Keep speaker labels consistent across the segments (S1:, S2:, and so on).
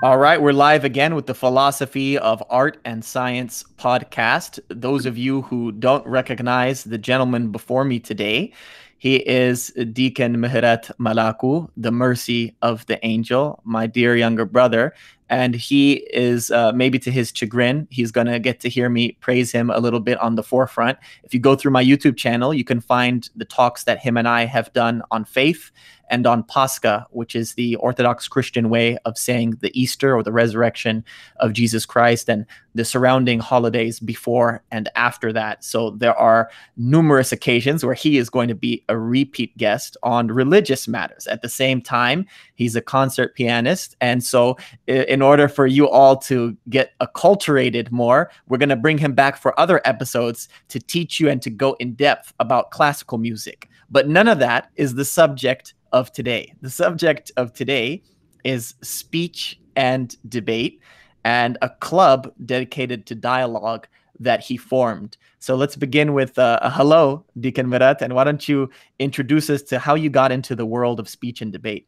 S1: All right, we're live again with the Philosophy of Art and Science podcast. Those of you who don't recognize the gentleman before me today, he is Deacon Mihret Melaku, the mercy of the angel, my dear younger brother. And he is, uh, maybe to his chagrin, he's going to get to hear me praise him a little bit on the forefront. If you go through my YouTube channel, you can find the talks that him and I have done on faith and on Pascha, which is the Orthodox Christian way of saying the Easter or the resurrection of Jesus Christ and the surrounding holidays before and after that. So there are numerous occasions where he is going to be a repeat guest on religious matters. At the same time, he's a concert pianist. And so, in order for you all to get acculturated more, we're going to bring him back for other episodes to teach you and to go in depth about classical music. But none of that is the subject of today. The subject of today is speech and debate and a club dedicated to dialogue that he formed. So let's begin with uh, a hello, Deacon Mihret, and why don't you introduce us to how you got into the world of speech and debate?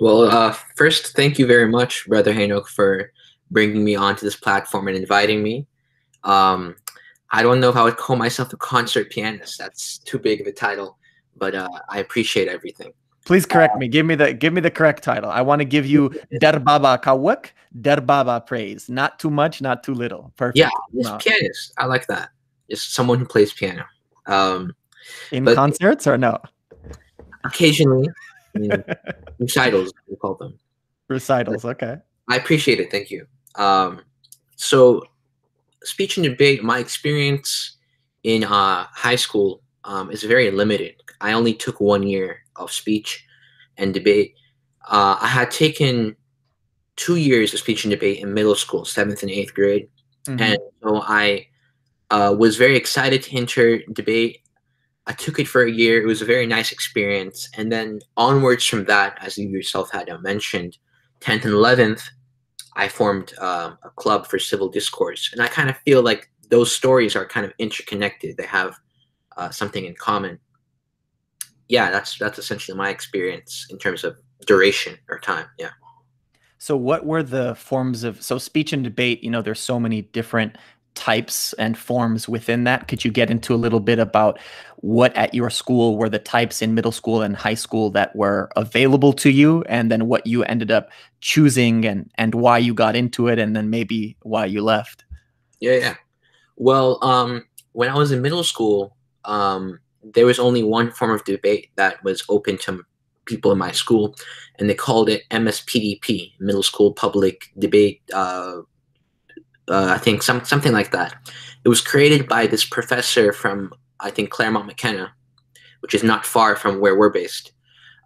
S2: Well, uh, first, thank you very much, Brother Henok, for bringing me onto this platform and inviting me. Um, I don't know if I would call myself a concert pianist. That's too big of a title but uh, I appreciate everything.
S1: Please correct uh, me. Give me the give me the correct title. I want to give you Derbaba Kawak, Derbaba praise. Not too much, not too little. Perfect.
S2: Yeah, no. pianist. I like that. Just someone who plays piano. Um,
S1: In concerts or no?
S2: Occasionally. I mean, recitals, we call them.
S1: Recitals, okay.
S2: I appreciate it. Thank you. Um, so, speech and debate, my experience in uh, high school um, is very limited. I only took one year of speech and debate. Uh, I had taken two years of speech and debate in middle school, seventh and eighth grade, mm-hmm. and so I uh, was very excited to enter debate. I took it for a year. It was a very nice experience, and then onwards from that, as you yourself had mentioned, tenth and eleventh, I formed uh, a club for civil discourse, and I kind of feel like those stories are kind of interconnected. They have uh, something in common. Yeah, that's that's essentially my experience in terms of duration or time. Yeah.
S1: So, what were the forms of so speech and debate? You know, there's so many different types and forms within that. Could you get into a little bit about what at your school were the types in middle school and high school that were available to you, and then what you ended up choosing and and why you got into it, and then maybe why you left?
S2: Yeah, yeah. Well, um, when I was in middle school, um, there was only one form of debate that was open to people in my school, and they called it MSPDP, Middle School Public Debate. Uh, uh, I think some something like that. It was created by this professor from I think Claremont McKenna, which is not far from where we're based,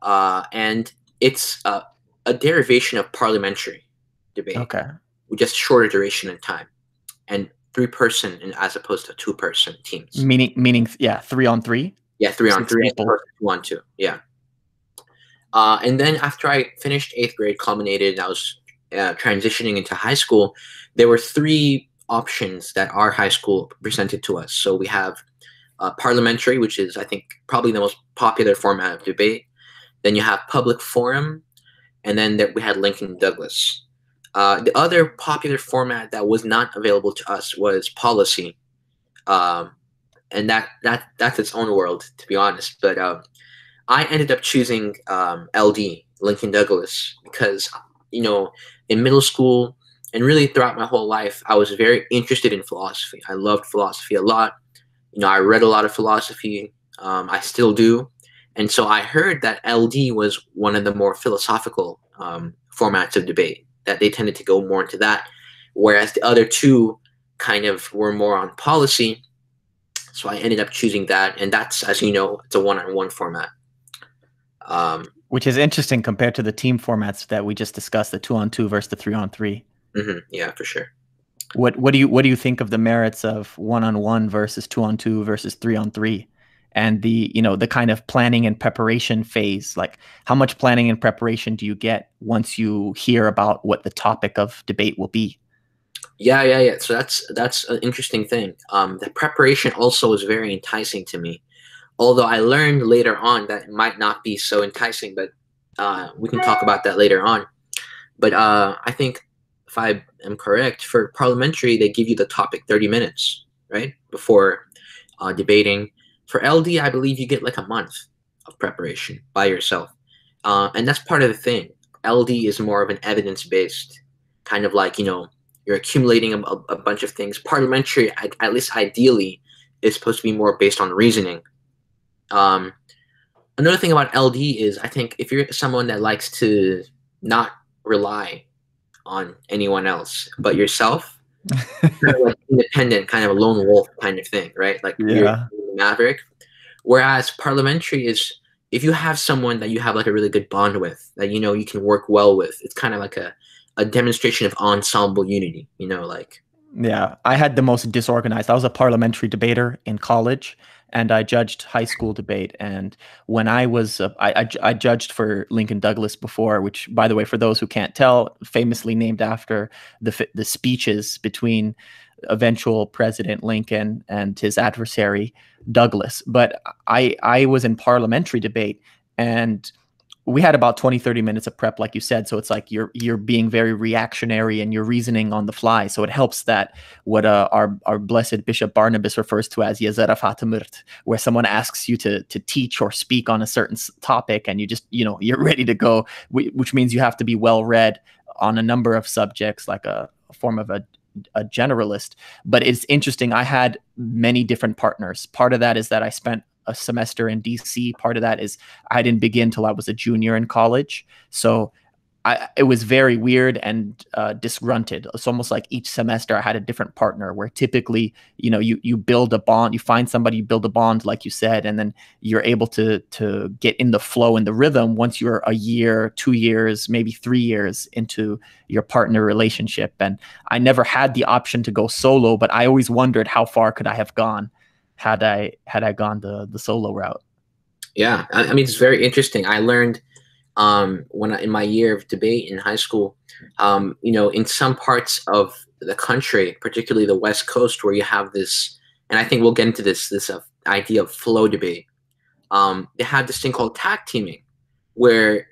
S2: uh, and it's a derivation of parliamentary debate.
S1: Okay.
S2: With just shorter duration and time, and three person and as opposed to two person teams.
S1: Meaning, meaning, yeah, three on three.
S2: Yeah, three on three, two on two. Yeah. Uh, and then after I finished eighth grade, culminated, I was uh, transitioning into high school. There were three options that our high school presented to us. So we have uh, parliamentary, which is I think probably the most popular format of debate. Then you have public forum, and then there, we had Lincoln Douglas. Uh, the other popular format that was not available to us was policy, um, and that that that's its own world, to be honest. But uh, I ended up choosing um, LD, Lincoln Douglas, because you know in middle school and really throughout my whole life, I was very interested in philosophy. I loved philosophy a lot. You know, I read a lot of philosophy. Um, I still do, and so I heard that LD was one of the more philosophical um, formats of debate that they tended to go more into that, whereas the other two kind of were more on policy. So I ended up choosing that, and that's as you know, it's a one-on-one format.
S1: Um, Which is interesting compared to the team formats that we just discussed, the two-on-two versus the three-on-3.
S2: Mm-hmm. Yeah, for sure.
S1: What What do you What do you think of the merits of one-on-one versus two-on-two versus three-on-three? And the you know the kind of planning and preparation phase like how much planning and preparation do you get once you hear about what the topic of debate will be
S2: yeah yeah yeah so that's that's an interesting thing um, the preparation also was very enticing to me although i learned later on that it might not be so enticing but uh, we can talk about that later on But uh, I think if I am correct, for parliamentary, they give you the topic 30 minutes, right? Before uh, debating. For LD, I believe you get like a month of preparation by yourself. Uh, and that's part of the thing. LD is more of an evidence based kind of like, you know, you're accumulating a, a bunch of things. Parliamentary, at least ideally, is supposed to be more based on reasoning. Um, another thing about LD is I think if you're someone that likes to not rely on anyone else but yourself, kind of like independent, kind of a lone wolf kind of thing, right? Like yeah. Maverick. Whereas parliamentary is if you have someone that you have like a really good bond with, that you know you can work well with, it's kind of like a, a demonstration of ensemble unity, you know, like
S1: yeah, I had the most disorganized. I was a parliamentary debater in college, and I judged high school debate. And when I was, uh, I, I, I, judged for Lincoln Douglas before, which, by the way, for those who can't tell, famously named after the the speeches between eventual President Lincoln and his adversary Douglas. But I I was in parliamentary debate, and we had about 20 30 minutes of prep like you said so it's like you're you're being very reactionary and you're reasoning on the fly so it helps that what uh, our our blessed bishop barnabas refers to as yazara fatimirt where someone asks you to to teach or speak on a certain topic and you just you know you're ready to go which means you have to be well read on a number of subjects like a, a form of a a generalist but it's interesting. I had many different partners. Part of that is that i spent a semester in DC. Part of that is I didn't begin till I was a junior in college, so I, it was very weird and uh, disgruntled. It's almost like each semester I had a different partner. Where typically, you know, you you build a bond, you find somebody, you build a bond, like you said, and then you're able to to get in the flow and the rhythm once you're a year, two years, maybe three years into your partner relationship. And I never had the option to go solo, but I always wondered how far could I have gone had I had I gone the the solo route.
S2: Yeah, I, I mean it's very interesting. I learned um, when I, in my year of debate in high school, um, you know, in some parts of the country, particularly the West Coast, where you have this, and I think we'll get into this this uh, idea of flow debate. Um, they have this thing called tag teaming, where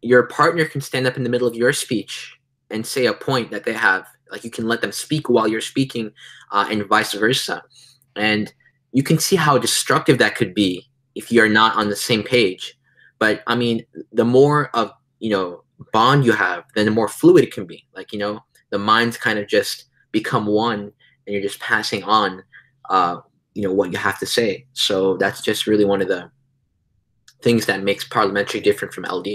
S2: your partner can stand up in the middle of your speech and say a point that they have. Like you can let them speak while you're speaking, uh, and vice versa. And you can see how destructive that could be if you're not on the same page. But I mean, the more of you know bond you have, then the more fluid it can be. Like you know, the minds kind of just become one, and you're just passing on, uh, you know, what you have to say. So that's just really one of the things that makes parliamentary different from LD.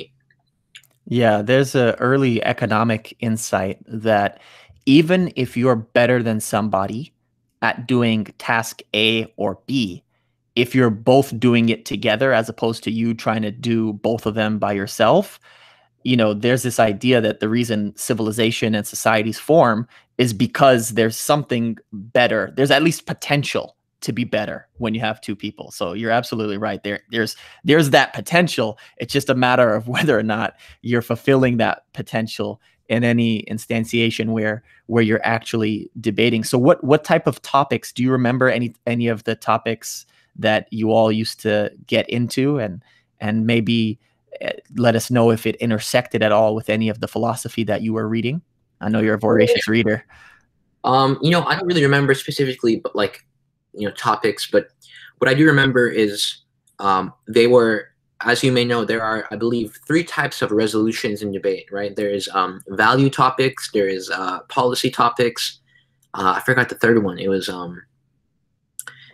S1: Yeah, there's a early economic insight that even if you're better than somebody, at doing task A or B if you're both doing it together as opposed to you trying to do both of them by yourself you know there's this idea that the reason civilization and societies form is because there's something better. There's at least potential to be better when you have two people. So you're absolutely right. There there's there's that potential. It's just a matter of whether or not you're fulfilling that potential in any instantiation where where you're actually debating. So what what type of topics do you remember any any of the topics that you all used to get into and and maybe eh, let us know if it intersected at all with any of the philosophy that you were reading. I know you're a voracious reader.
S2: Um, you know, I don't really remember specifically, but like, you know, topics. But what I do remember is um, they were as you may know, there are, I believe, three types of resolutions in debate, right? There is um, value topics, there is uh, policy topics. Uh, I forgot the third one. It was um,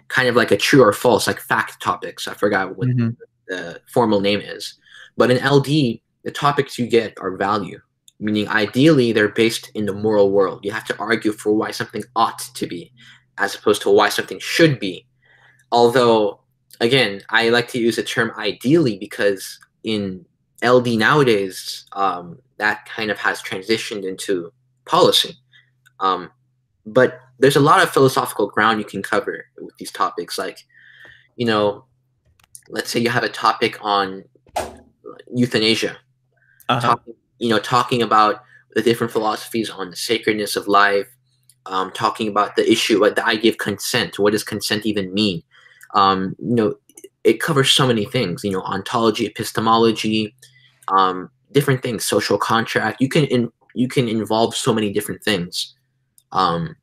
S2: kind of like a true or false, like fact topics. I forgot what mm-hmm. the formal name is. But in LD, the topics you get are value, meaning ideally they're based in the moral world. You have to argue for why something ought to be, as opposed to why something should be. Although again, I like to use the term ideally because in LD nowadays, um, that kind of has transitioned into policy. Um, but there's a lot of philosophical ground you can cover with these topics. Like, you know, let's say you have a topic on euthanasia, uh-huh. talking, you know, talking about the different philosophies on the sacredness of life, um, talking about the issue, like the idea of consent. What does consent even mean? um, you know, it covers so many things. You know, ontology, epistemology, um, different things, social contract. You can in, you can involve so many different things. Um,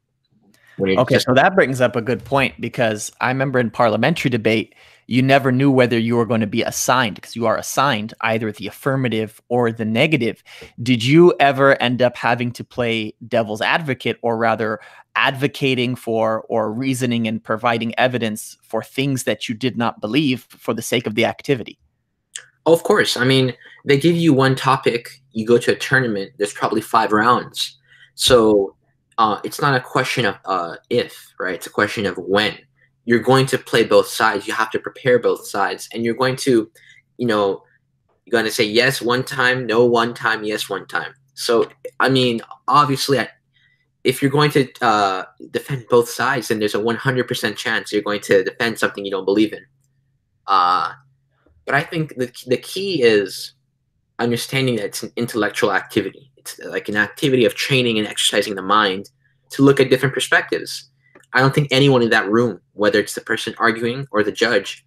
S1: okay, so that brings up a good point because I remember in parliamentary debate, you never knew whether you were going to be assigned because you are assigned either the affirmative or the negative. Did you ever end up having to play devil's advocate or rather advocating for or reasoning and providing evidence for things that you did not believe for the sake of the activity?
S2: Oh, of course. I mean, they give you one topic, you go to a tournament, there's probably five rounds. So uh, it's not a question of uh, if, right? It's a question of when. You're going to play both sides. You have to prepare both sides. And you're going to, you know, you're going to say yes one time, no one time, yes one time. So, I mean, obviously, if you're going to uh, defend both sides, then there's a 100% chance you're going to defend something you don't believe in. Uh, but I think the, the key is understanding that it's an intellectual activity. It's like an activity of training and exercising the mind to look at different perspectives. I don't think anyone in that room, whether it's the person arguing or the judge,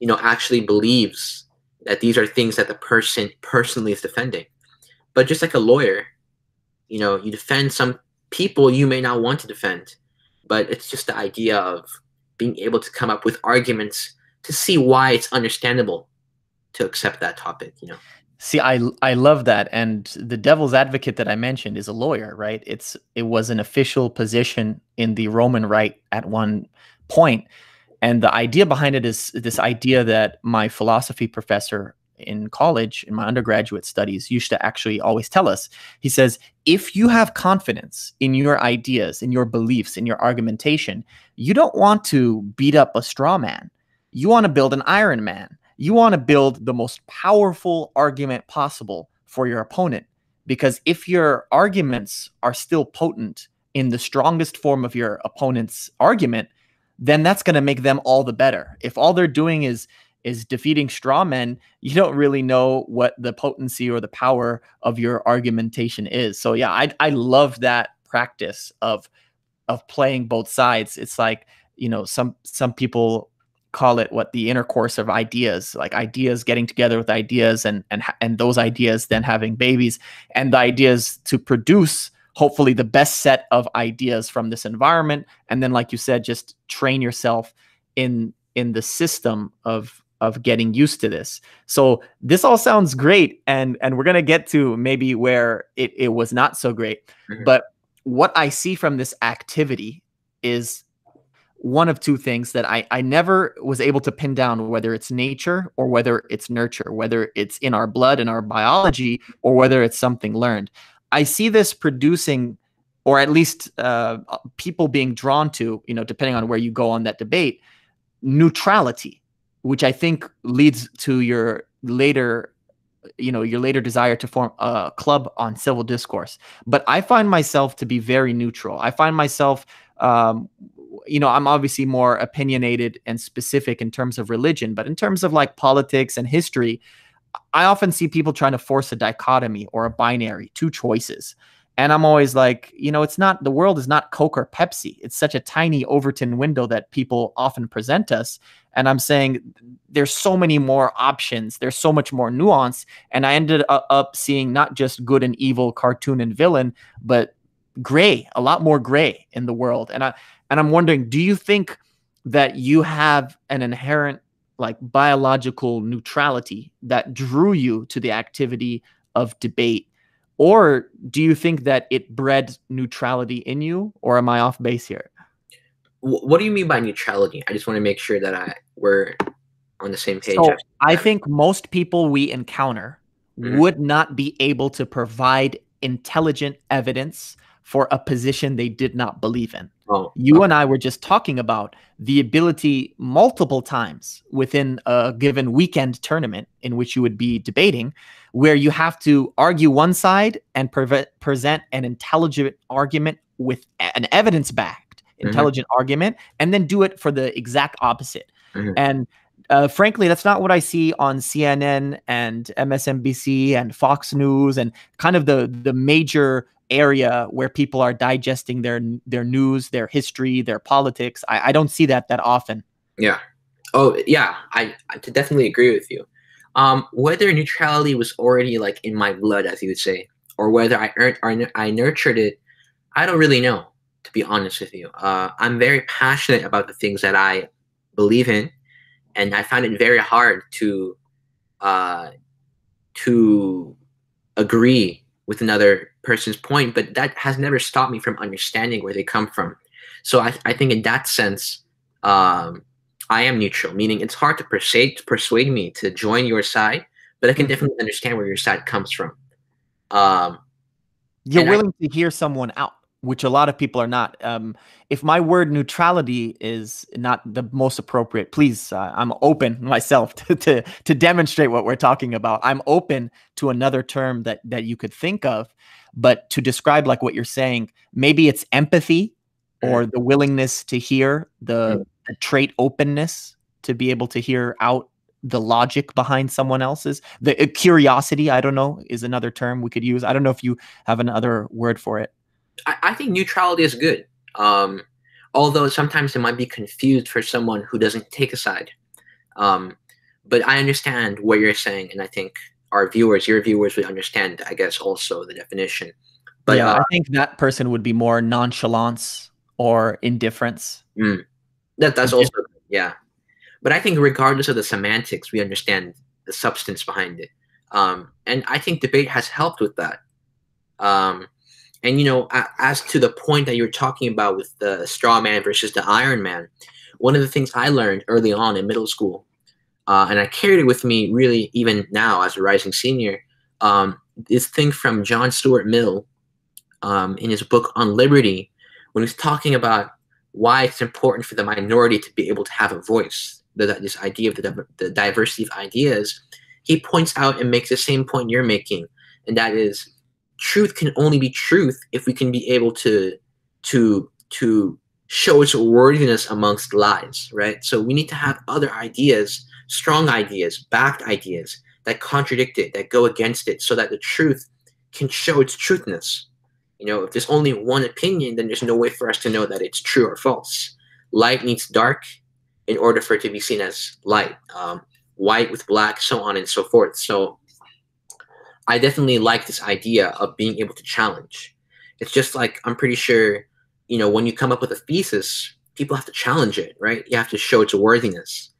S2: you know, actually believes that these are things that the person personally is defending. But just like a lawyer, you know, you defend some people you may not want to defend, but it's just the idea of being able to come up with arguments to see why it's understandable to accept that topic, you know.
S1: See, I I love that, and the devil's advocate that I mentioned is a lawyer, right? It's it was an official position in the Roman right at one point, and the idea behind it is this idea that my philosophy professor in college in my undergraduate studies used to actually always tell us. He says, if you have confidence in your ideas, in your beliefs, in your argumentation, you don't want to beat up a straw man. You want to build an Iron Man you want to build the most powerful argument possible for your opponent. Because if your arguments are still potent in the strongest form of your opponent's argument, then that's going to make them all the better. If all they're doing is is defeating straw men, you don't really know what the potency or the power of your argumentation is. So yeah, I I love that practice of of playing both sides. It's like, you know, some some people call it what the intercourse of ideas like ideas getting together with ideas and and and those ideas then having babies and the ideas to produce hopefully the best set of ideas from this environment. And then like you said just train yourself in in the system of of getting used to this. So this all sounds great and and we're going to get to maybe where it, it was not so great. Mm-hmm. but what i see from this activity is one of two things that I, I never was able to pin down whether it's nature or whether it's nurture, whether it's in our blood and our biology or whether it's something learned. I see this producing, or at least uh, people being drawn to, you know, depending on where you go on that debate, neutrality, which I think leads to your later you know your later desire to form a club on civil discourse but i find myself to be very neutral i find myself um, you know, I'm obviously more opinionated and specific in terms of religion, but in terms of like politics and history, I often see people trying to force a dichotomy or a binary, two choices. And I'm always like, you know, it's not the world is not Coke or Pepsi. It's such a tiny Overton window that people often present us. And I'm saying there's so many more options. There's so much more nuance. And I ended up seeing not just good and evil, cartoon and villain, but gray, a lot more gray in the world. And I and I'm wondering, do you think that you have an inherent like biological neutrality that drew you to the activity of debate? Or do you think that it bred neutrality in you? Or am I off base here?
S2: What do you mean by neutrality? I just want to make sure that I we're on the same page.
S1: So I think most people we encounter mm-hmm. would not be able to provide intelligent evidence for a position they did not believe in. Oh, you okay. and I were just talking about the ability multiple times within a given weekend tournament in which you would be debating, where you have to argue one side and pre- present an intelligent argument with an evidence backed mm-hmm. intelligent mm-hmm. argument, and then do it for the exact opposite. Mm-hmm. And uh, frankly, that's not what I see on CNN and MSNBC and Fox News and kind of the the major area where people are digesting their their news, their history, their politics. I, I don't see that that often.
S2: Yeah. Oh yeah, I, I definitely agree with you. Um, whether neutrality was already like in my blood, as you would say, or whether I earned or I nurtured it, I don't really know. To be honest with you, uh, I'm very passionate about the things that I believe in, and I find it very hard to uh, to agree with another person's point. But that has never stopped me from understanding where they come from. So I, I think in that sense, um, I am neutral, meaning it's hard to persuade persuade me to join your side, but I can mm-hmm. definitely understand where your side comes from. Um,
S1: You're willing I, to hear someone out, which a lot of people are not. Um, if my word neutrality is not the most appropriate, please, uh, I'm open myself to, to to demonstrate what we're talking about. I'm open to another term that that you could think of, but to describe like what you're saying, maybe it's empathy or the willingness to hear the, mm. the trait openness to be able to hear out the logic behind someone else's the uh, curiosity i don't know is another term we could use i don't know if you have another word for it
S2: i, I think neutrality is good um, although sometimes it might be confused for someone who doesn't take a side um, but i understand what you're saying and i think our viewers your viewers would understand i guess also the definition
S1: but yeah uh, i think that person would be more nonchalance or indifference.
S2: Mm. That that's also yeah, but I think regardless of the semantics, we understand the substance behind it, um, and I think debate has helped with that. Um, and you know, as to the point that you're talking about with the straw man versus the Iron Man, one of the things I learned early on in middle school, uh, and I carried it with me really even now as a rising senior, um, this thing from John Stuart Mill um, in his book on liberty, when he's talking about why it's important for the minority to be able to have a voice, the, this idea of the, the diversity of ideas, he points out and makes the same point you're making, and that is truth can only be truth if we can be able to to to show its worthiness amongst lies, right? So we need to have other ideas, strong ideas, backed ideas that contradict it, that go against it, so that the truth can show its truthness. You know, if there's only one opinion, then there's no way for us to know that it's true or false. Light needs dark in order for it to be seen as light. Um, white with black, so on and so forth. So I definitely like this idea of being able to challenge. It's just like I'm pretty sure, you know, when you come up with a thesis, people have to challenge it, right? You have to show its worthiness.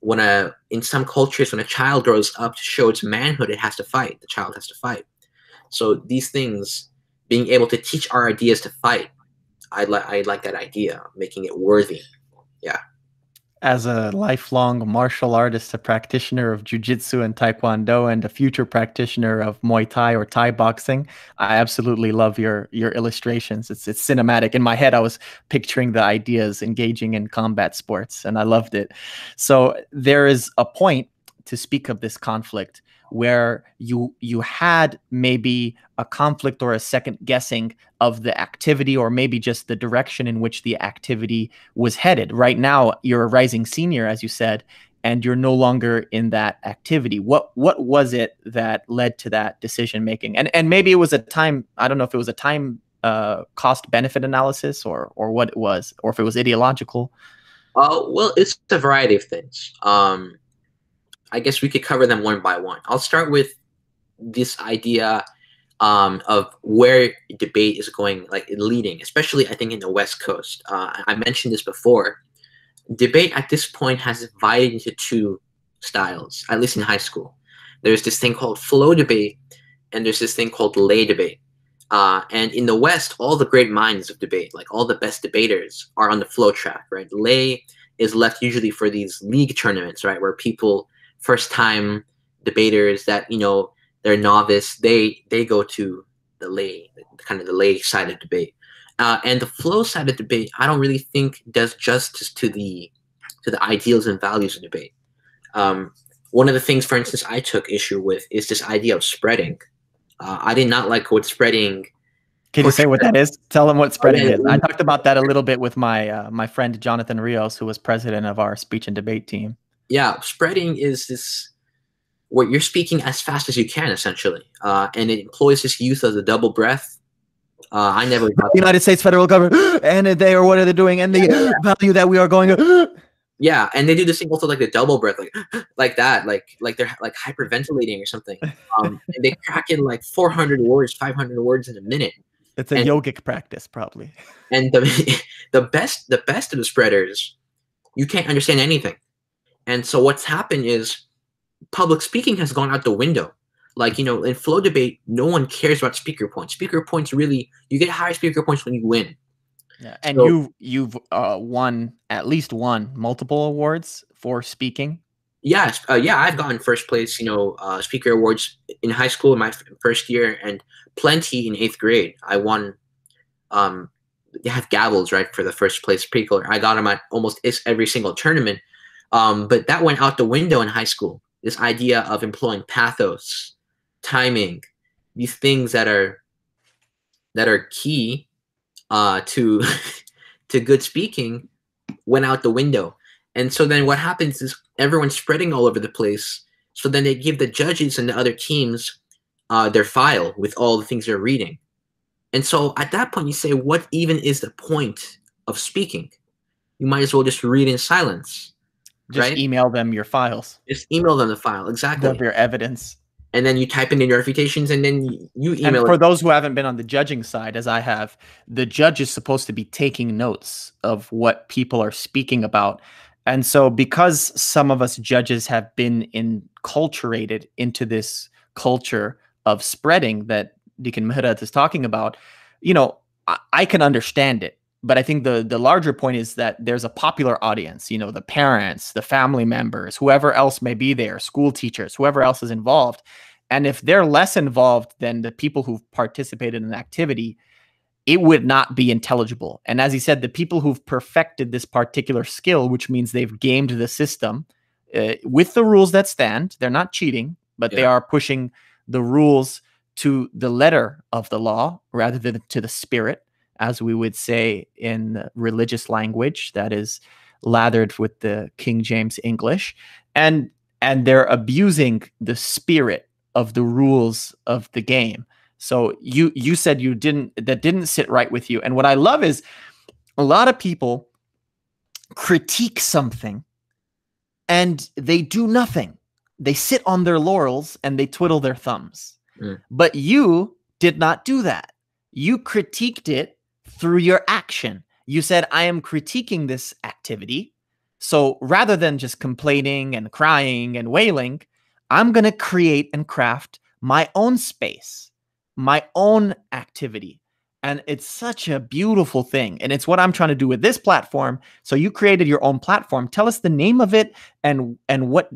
S2: When a in some cultures, when a child grows up to show its manhood, it has to fight. The child has to fight. So these things being able to teach our ideas to fight. I like I like that idea, making it worthy. Yeah.
S1: As a lifelong martial artist, a practitioner of jujitsu and taekwondo, and a future practitioner of Muay Thai or Thai boxing, I absolutely love your your illustrations. It's it's cinematic. In my head, I was picturing the ideas engaging in combat sports, and I loved it. So there is a point to speak of this conflict where you you had maybe a conflict or a second guessing of the activity or maybe just the direction in which the activity was headed. Right now you're a rising senior as you said and you're no longer in that activity. What what was it that led to that decision making? And and maybe it was a time i don't know if it was a time uh, cost benefit analysis or or what it was or if it was ideological.
S2: Uh, well it's a variety of things. Um I guess we could cover them one by one. I'll start with this idea um, of where debate is going, like leading, especially I think in the West Coast. Uh, I mentioned this before. Debate at this point has divided into two styles, at least in high school. There's this thing called flow debate, and there's this thing called lay debate. Uh, and in the West, all the great minds of debate, like all the best debaters, are on the flow track, right? Lay is left usually for these league tournaments, right, where people first time debaters that you know they're novice they they go to the lay kind of the lay side of debate. Uh, and the flow side of debate i don't really think does justice to the to the ideals and values of debate. Um, one of the things for instance i took issue with is this idea of spreading. Uh, i did not like what spreading
S1: can you say what that is? Tell them what spreading is. I talked about that a little bit with my uh, my friend Jonathan Rios, who was president of our speech and debate team
S2: yeah, spreading is this what you're speaking as fast as you can, essentially, uh, and it employs this use of the double breath. Uh, I never.
S1: the United States federal government, and they are what are they doing, and the yeah. value that we are going.
S2: Yeah, and they do this thing also like the double breath, like like that, like like they're like hyperventilating or something. Um, and they crack in like 400 words, 500 words in a minute.
S1: It's a
S2: And-
S1: yogic practice, probably.
S2: And the the best the best of the spreaders, you can't understand anything. And so what's happened is public speaking has gone out the window. Like, you know, in flow debate, no one cares about speaker points. Speaker points really you get higher speaker points when you win.
S1: Yeah, and
S2: So-
S1: you you've uh, won at least one multiple awards for speaking.
S2: Yes, uh, yeah, I've gotten first place, you know, uh, speaker awards in high school in my first year, and plenty in eighth grade. I won. Um, they have gavels right for the first place speaker. I got them at almost every single tournament. Um, but that went out the window in high school. This idea of employing pathos, timing, these things that are that are key uh, to to good speaking went out the window. And so then what happens is everyone's spreading all over the place. So then they give the judges and the other teams uh, their file with all the things they're reading. And so at that point, you say, what even is the point of speaking? You might as well just read in silence.
S1: Just
S2: Right.
S1: email them your files
S2: Just email them the file exactly,
S1: of your evidence.
S2: and then you type in your refutations, and then you- you
S1: And for
S2: it.
S1: those who haven't been on the judging side, as I have, the judge is supposed to be taking notes of what people are speaking about. And so, because some of us judges have been enculturated into this culture of spreading that Deacon Mihret is talking about, you know, I, I can understand it. But I think the the larger point is that there's a popular audience, you know, the parents, the family members, whoever else may be there, school teachers, whoever else is involved. And if they're less involved than the people who've participated in the activity, it would not be intelligible. And as he said, the people who've perfected this particular skill, which means they've gamed the system uh, with the rules that stand, they're not cheating, but they are pushing the rules to the letter of the law rather than to the spirit, as we would say in religious language that is lathered with the King James English. And and they're abusing the spirit of the rules of the game. So you you said you didn't that didn't sit right with you. And what I love is a lot of people critique something and they do nothing. They sit on their laurels and they twiddle their thumbs.
S2: Mm.
S1: But you did not do that. You critiqued it through your action. You said, I am critiquing this activity. So rather than just complaining and crying and wailing, I'm going to create and craft my own space, my own activity. And it's such a beautiful thing. And it's what I'm trying to do with this platform. So you created your own platform. Tell us the name of it and and what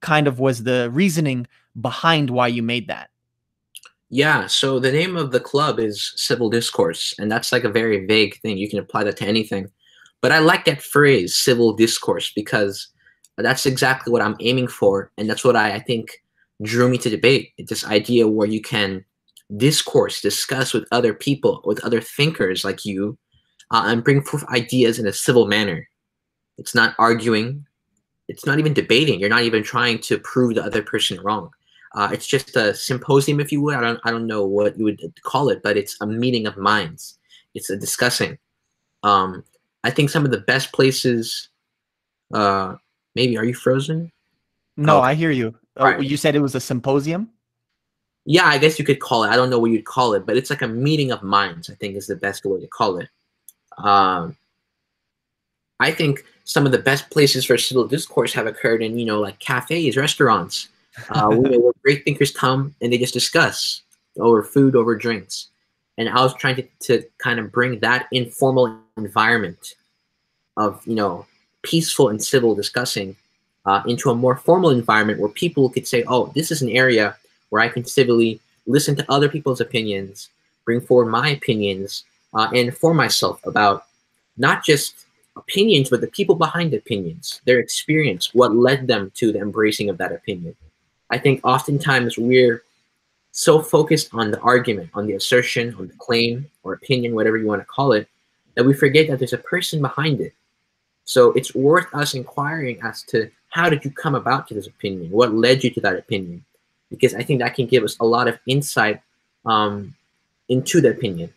S1: kind of was the reasoning behind why you made that.
S2: Yeah, so the name of the club is Civil Discourse, and that's like a very vague thing. You can apply that to anything. But I like that phrase, civil discourse, because that's exactly what I'm aiming for. And that's what I, I think drew me to debate. This idea where you can discourse, discuss with other people, with other thinkers like you, uh, and bring forth ideas in a civil manner. It's not arguing, it's not even debating. You're not even trying to prove the other person wrong. Uh, it's just a symposium, if you would. I don't, I don't know what you would call it, but it's a meeting of minds. It's a discussing. Um, I think some of the best places. Uh, maybe are you frozen?
S1: No,
S2: Oh.
S1: I hear you. Oh,
S2: Alright.
S1: You said it was a symposium?
S2: Yeah, I guess you could call it. I don't know what you'd call it, but it's like a meeting of minds. I think is the best way to call it. Um, I think some of the best places for civil discourse have occurred in you know like cafes, restaurants, uh, where, where great thinkers come and they just discuss over food, over drinks. And I was trying to, to kind of bring that informal environment of you know peaceful and civil discussing uh, into a more formal environment where people could say, "Oh, this is an area where I can civilly listen to other people's opinions, bring forward my opinions, uh, and inform myself about not just opinions, but the people behind opinions, their experience, what led them to the embracing of that opinion." I think oftentimes we're so focused on the argument, on the assertion, on the claim or opinion, whatever you want to call it, that we forget that there's a person behind it. So it's worth us inquiring as to how did you come about to this opinion? What led you to that opinion? Because I think that can give us a lot of insight um, into the opinion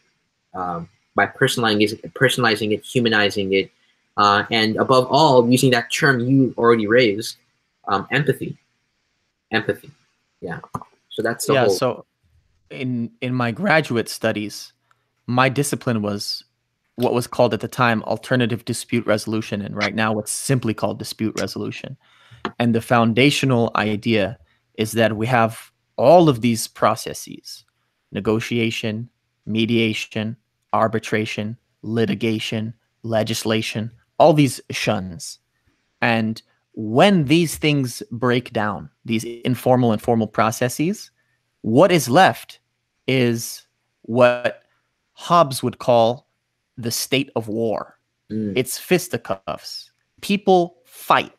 S2: um, by personalizing it, personalizing it, humanizing it, uh, and above all, using that term you already raised, um, empathy. Empathy. Yeah. So that's
S1: yeah.
S2: whole.
S1: So, in in my graduate studies, my discipline was what was called at the time alternative dispute resolution, and right now what's simply called dispute resolution. And the foundational idea is that we have all of these processes: negotiation, mediation, arbitration, litigation, legislation, all these shuns. And when these things break down, these informal and formal processes, what is left is what Hobbes would call the state of war.
S2: Mm.
S1: It's fisticuffs. People fight.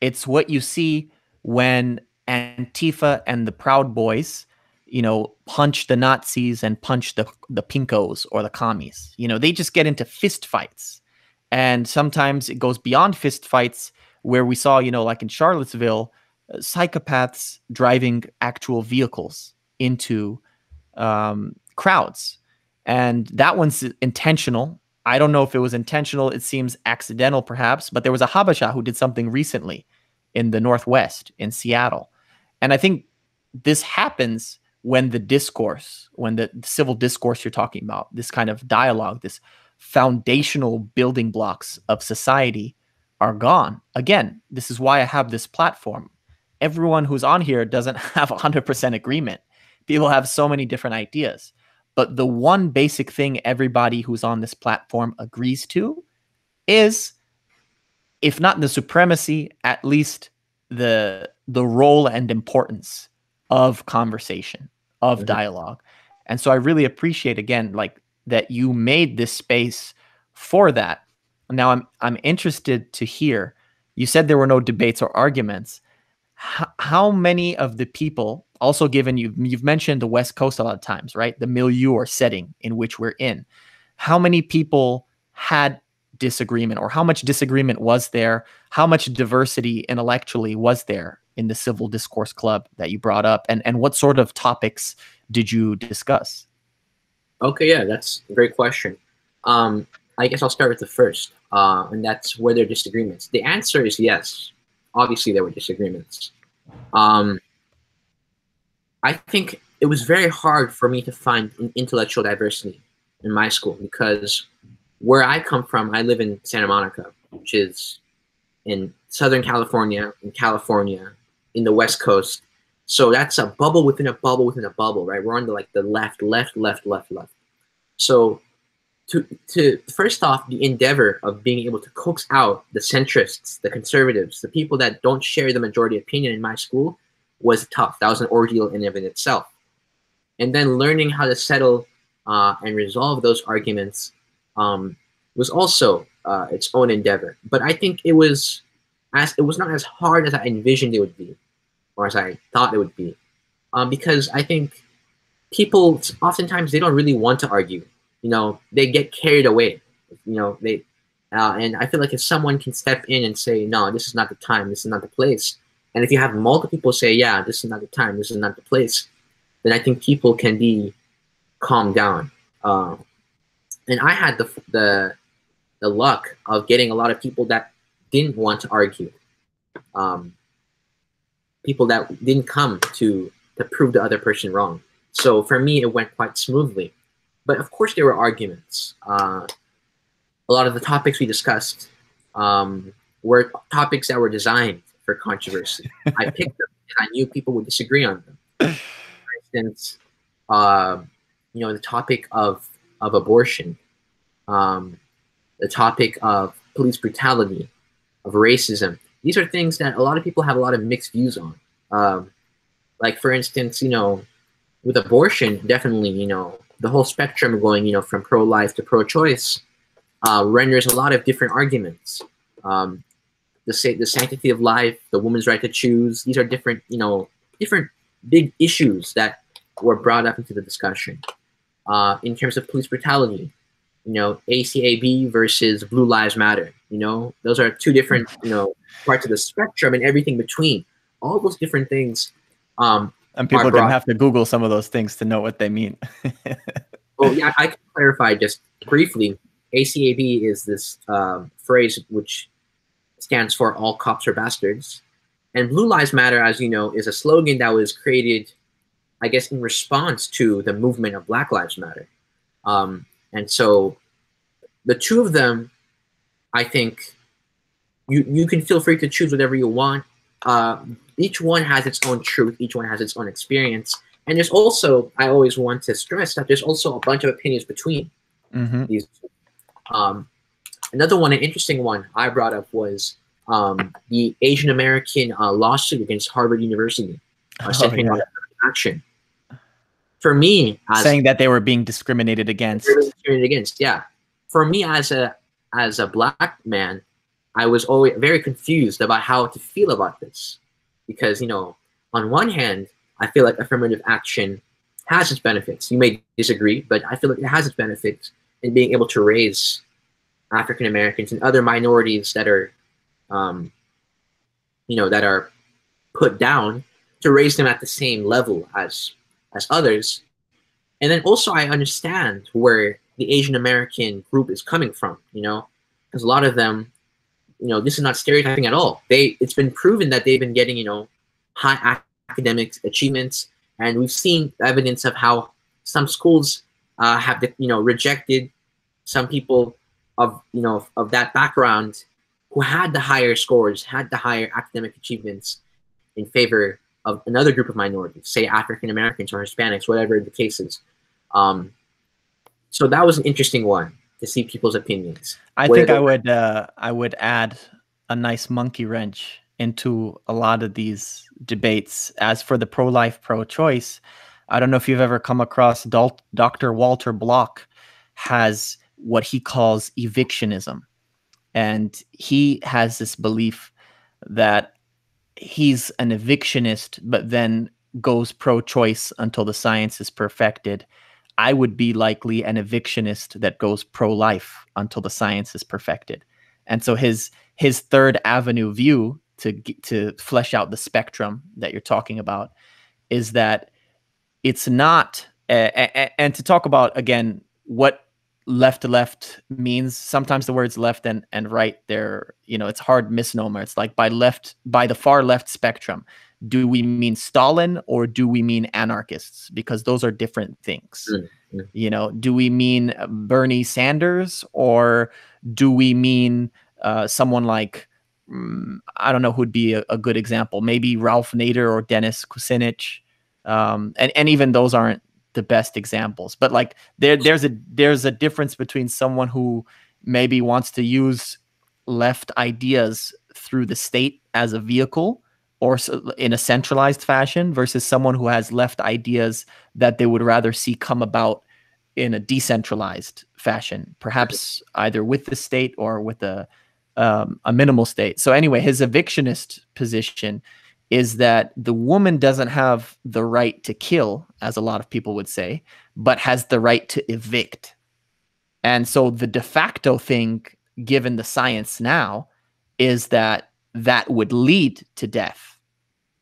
S1: It's what you see when Antifa and the Proud Boys, you know, punch the Nazis and punch the the pinkos or the commies. You know, they just get into fist fights. And sometimes it goes beyond fist fights where we saw, you know, like in Charlottesville, uh, psychopaths driving actual vehicles into um, crowds. And that one's intentional. I don't know if it was intentional. It seems accidental, perhaps. But there was a Habesha who did something recently in the Northwest, in Seattle. And I think this happens when the discourse, when the civil discourse you're talking about, this kind of dialogue, this foundational building blocks of society are gone. Again, this is why I have this platform. Everyone who's on here doesn't have 100% agreement. People have so many different ideas. But the one basic thing everybody who's on this platform agrees to is if not the supremacy, at least the the role and importance of conversation, of
S2: Mhm.
S1: dialogue. And so I really appreciate again like that you made this space for that. Now I'm I'm interested to hear. You said there were no debates or arguments. How, how many of the people, also given you you've mentioned the West Coast a lot of times, right? The milieu or setting in which we're in. How many people had disagreement or how much disagreement was there? How much diversity intellectually was there in the civil discourse club that you brought up? And and what sort of topics did you discuss?
S2: Okay, yeah, that's a great question. Um, I guess I'll start with the first, uh, and that's were there disagreements? The answer is yes. Obviously, there were disagreements. Um, I think it was very hard for me to find an intellectual diversity in my school because where I come from, I live in Santa Monica, which is in Southern California, in California, in the West Coast. So that's a bubble within a bubble within a bubble, right? We're on the like the left, left, left, left, left. So to to first off, the endeavor of being able to coax out the centrists, the conservatives, the people that don't share the majority opinion in my school was tough. That was an ordeal in and of itself. And then learning how to settle uh, and resolve those arguments um, was also uh, its own endeavor. But I think it was as it was not as hard as I envisioned it would be, or as I thought it would be, um, because I think people oftentimes they don't really want to argue. You know, they get carried away. You know, they uh, and I feel like if someone can step in and say, "No, this is not the time. This is not the place," and if you have multiple people say, "Yeah, this is not the time. This is not the place," then I think people can be calmed down. Uh, and I had the the the luck of getting a lot of people that didn't want to argue, um, people that didn't come to to prove the other person wrong. So for me, it went quite smoothly. But of course, there were arguments. Uh, a lot of the topics we discussed um, were topics that were designed for controversy. I picked them, and I knew people would disagree on them. For instance, uh, you know, the topic of of abortion, um, the topic of police brutality, of racism. These are things that a lot of people have a lot of mixed views on. Um, like, for instance, you know, with abortion, definitely, you know, the whole spectrum going, you know, from pro-life to pro-choice uh, renders a lot of different arguments. Um, the say the sanctity of life, the woman's right to choose. These are different, you know, different big issues that were brought up into the discussion. Uh, in terms of police brutality, you know, ACAB versus Blue Lives Matter. You know, those are two different, you know, parts of the spectrum and everything between. All those different things. Um,
S1: And people
S2: are
S1: didn't have to Google some of those things to know what they mean.
S2: well, yeah, I can clarify just briefly. ACAB is this um, phrase which stands for "All Cops Are Bastards," and Blue Lives Matter, as you know, is a slogan that was created, I guess, in response to the movement of Black Lives Matter. Um, and so, the two of them, I think, you you can feel free to choose whatever you want. Uh, each one has its own truth. Each one has its own experience. And there's also, I always want to stress that there's also a bunch of opinions between
S1: mm-hmm.
S2: these. Um, another one, an interesting one I brought up was um, the Asian American uh, lawsuit against Harvard University, uh, oh, yeah. action. For me,
S1: saying that they were being discriminated against.
S2: Discriminated against, yeah. For me, as a as a black man, I was always very confused about how to feel about this, because you know, on one hand, I feel like affirmative action has its benefits. You may disagree, but I feel like it has its benefits in being able to raise African Americans and other minorities that are, um, you know, that are put down to raise them at the same level as as others. And then also, I understand where the Asian American group is coming from. You know, because a lot of them, you know, this is not stereotyping at all. They it's been proven that they've been getting you know high academic achievements, and we've seen evidence of how some schools uh, have you know rejected some people of you know of that background who had the higher scores, had the higher academic achievements in favor of another group of minorities, say African Americans or Hispanics, whatever the case is. Um, so that was an interesting one to see people's opinions.
S1: I think I would uh, I would add a nice monkey wrench into a lot of these debates. As for the pro life, pro choice, I don't know if you've ever come across Dr. Walter Block has what he calls evictionism. And he has this belief that he's an evictionist, but then goes pro choice until the science is perfected. I would be likely an evictionist that goes pro life until the science is perfected. And so his his third avenue view to to flesh out the spectrum that you're talking about is that it's not and to talk about again what left to left means sometimes the words left and, and right there you know it's hard misnomer it's like by left by the far left spectrum do we mean stalin or do we mean anarchists because those are different things mm-hmm. you know do we mean bernie sanders or do we mean uh, someone like um, I don't know who'd be a, a, good example. Maybe Ralph Nader or Dennis Kucinich. Um, and, and even those aren't the best examples. But like there there's a there's a difference between someone who maybe wants to use left ideas through the state as a vehicle or in a centralized fashion versus someone who has left ideas that they would rather see come about in a decentralized fashion, perhaps either with the state or with a um, a minimal state. So anyway, his evictionist position is that the woman doesn't have the right to kill, as a lot of people would say, but has the right to evict. And so the de facto thing, given the science now, is that that would lead to death.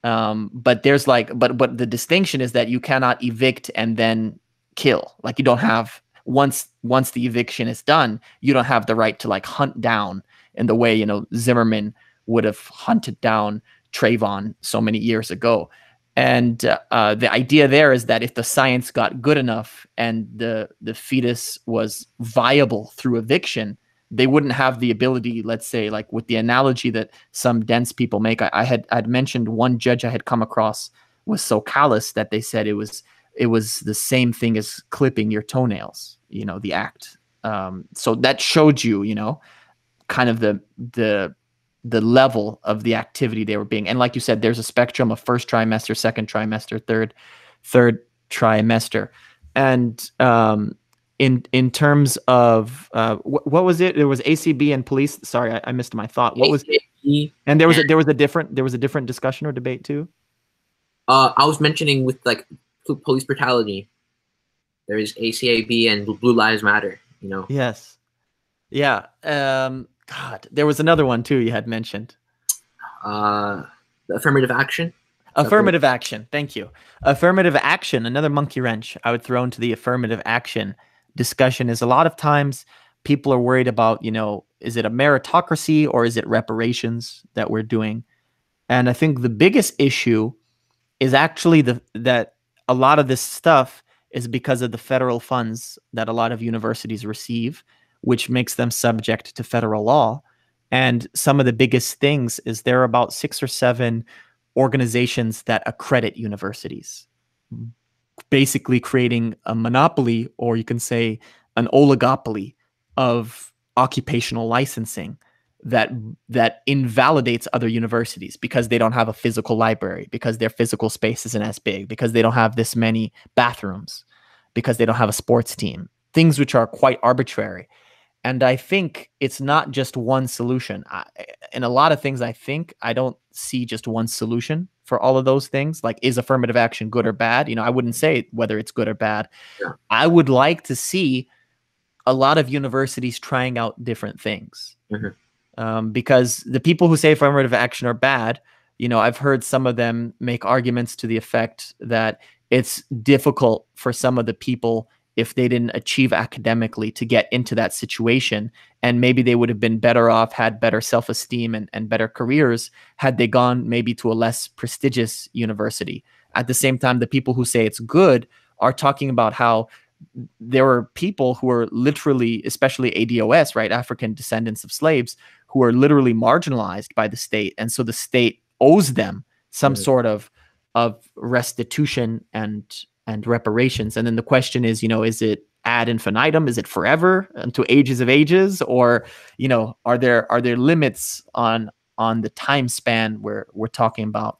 S1: Um, but there's like, but but the distinction is that you cannot evict and then kill. Like you don't have once once the eviction is done, you don't have the right to like hunt down in the way you know Zimmerman would have hunted down Trayvon so many years ago. And uh, the idea there is that if the science got good enough and the the fetus was viable through eviction, they wouldn't have the ability. Let's say, like with the analogy that some dense people make, I, I had I'd mentioned one judge I had come across was so callous that they said it was it was the same thing as clipping your toenails. You know, the act. Um, so that showed you, you know, kind of the the the level of the activity they were being and like you said there's a spectrum of first trimester second trimester third third trimester and um in in terms of uh wh- what was it there was acb and police sorry i, I missed my thought what was and there was a, there was a different there was a different discussion or debate too
S2: uh i was mentioning with like police brutality there is acab and blue lives matter you know
S1: yes yeah um God, there was another one too you had mentioned.
S2: Uh, affirmative action.
S1: Affirmative action. Thank you. Affirmative action. Another monkey wrench I would throw into the affirmative action discussion is a lot of times people are worried about, you know, is it a meritocracy or is it reparations that we're doing? And I think the biggest issue is actually the that a lot of this stuff is because of the federal funds that a lot of universities receive, which makes them subject to federal law. And some of the biggest things is there are about six or seven organizations that accredit universities, basically creating a monopoly, or you can say an oligopoly of occupational licensing that that invalidates other universities because they don't have a physical library because their physical space isn't as big because they don't have this many bathrooms because they don't have a sports team things which are quite arbitrary and i think it's not just one solution. I, in a lot of things i think i don't see just one solution for all of those things. Like is affirmative action good or bad? You know i wouldn't say whether it's good or bad. Yeah. i would like to see a lot of universities trying out different things. Mm-hmm. um, because the people who say affirmative action are bad you know i've heard some of them make arguments to the effect that it's difficult for some of the people if they didn't achieve academically to get into that situation. And maybe they would have been better off had better self-esteem and, and better careers had they gone maybe to a less prestigious university. At the same time the people who say it's good are talking about how there were people who were literally, especially ADOS, right, African descendants of slaves, who are literally marginalized by the state, and so the state owes them some mm-hmm. sort of of restitution and and reparations. And then the question is, you know, is it ad infinitum? Is it forever um, unto ages of ages, or you know, are there are there limits on on the time span where we're talking about?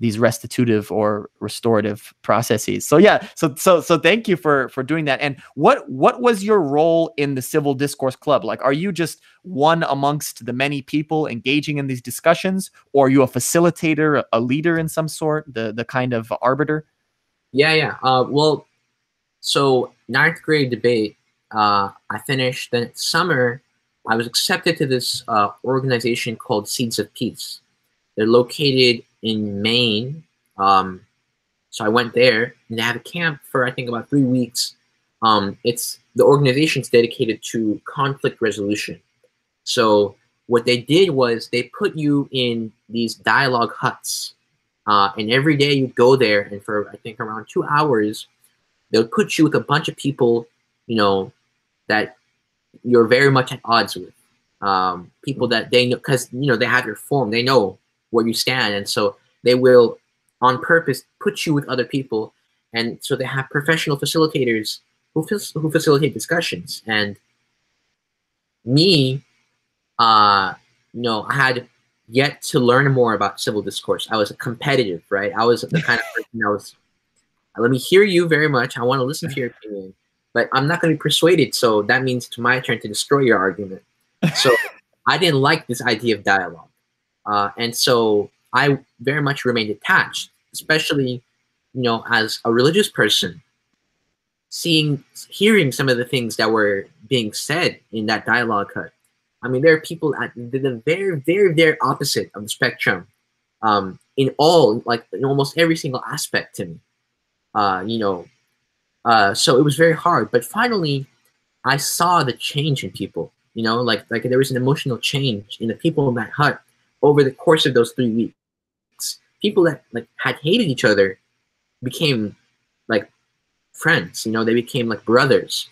S1: these restitutive or restorative processes. So yeah, so so so thank you for for doing that. And what what was your role in the Civil Discourse Club? Like are you just one amongst the many people engaging in these discussions or are you a facilitator, a leader in some sort, the the kind of arbiter?
S2: Yeah, yeah. Uh, well, so ninth grade debate, uh, I finished the summer. I was accepted to this uh, organization called Seeds of Peace. They're located in Maine. Um, so I went there and they had a camp for I think about three weeks. Um, it's the organization's dedicated to conflict resolution. So what they did was they put you in these dialogue huts, uh, and every day you go there, and for I think around two hours, they'll put you with a bunch of people, you know, that you're very much at odds with. Um, people that they know because you know they have your form, they know where you stand, and so they will, on purpose, put you with other people, and so they have professional facilitators who who facilitate discussions. And me, uh, you know, I had yet to learn more about civil discourse. I was a competitive, right? I was the kind of person that was. Let me hear you very much. I want to listen to your opinion, but I'm not going to be persuaded. So that means it's my turn to destroy your argument. So I didn't like this idea of dialogue. Uh, and so I very much remained attached, especially, you know, as a religious person, seeing, hearing some of the things that were being said in that dialogue hut. I mean, there are people at the very, very, very opposite of the spectrum, um, in all, like in almost every single aspect to me. Uh, you know, uh, so it was very hard. But finally, I saw the change in people. You know, like like there was an emotional change in the people in that hut over the course of those three weeks, people that like had hated each other became like friends. You know, they became like brothers.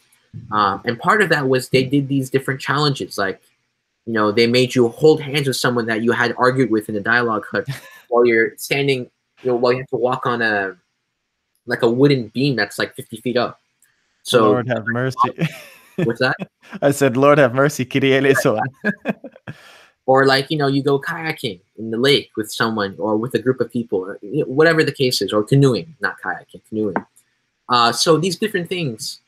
S2: Um, and part of that was they did these different challenges, like you know, they made you hold hands with someone that you had argued with in a dialogue hut while you're standing, you know, while you have to walk on a like a wooden beam that's like 50 feet up.
S1: So Lord have mercy.
S2: What's that?
S1: I said, Lord have mercy,
S2: or like you know you go kayaking in the lake with someone or with a group of people or whatever the case is or canoeing not kayaking canoeing uh, so these different things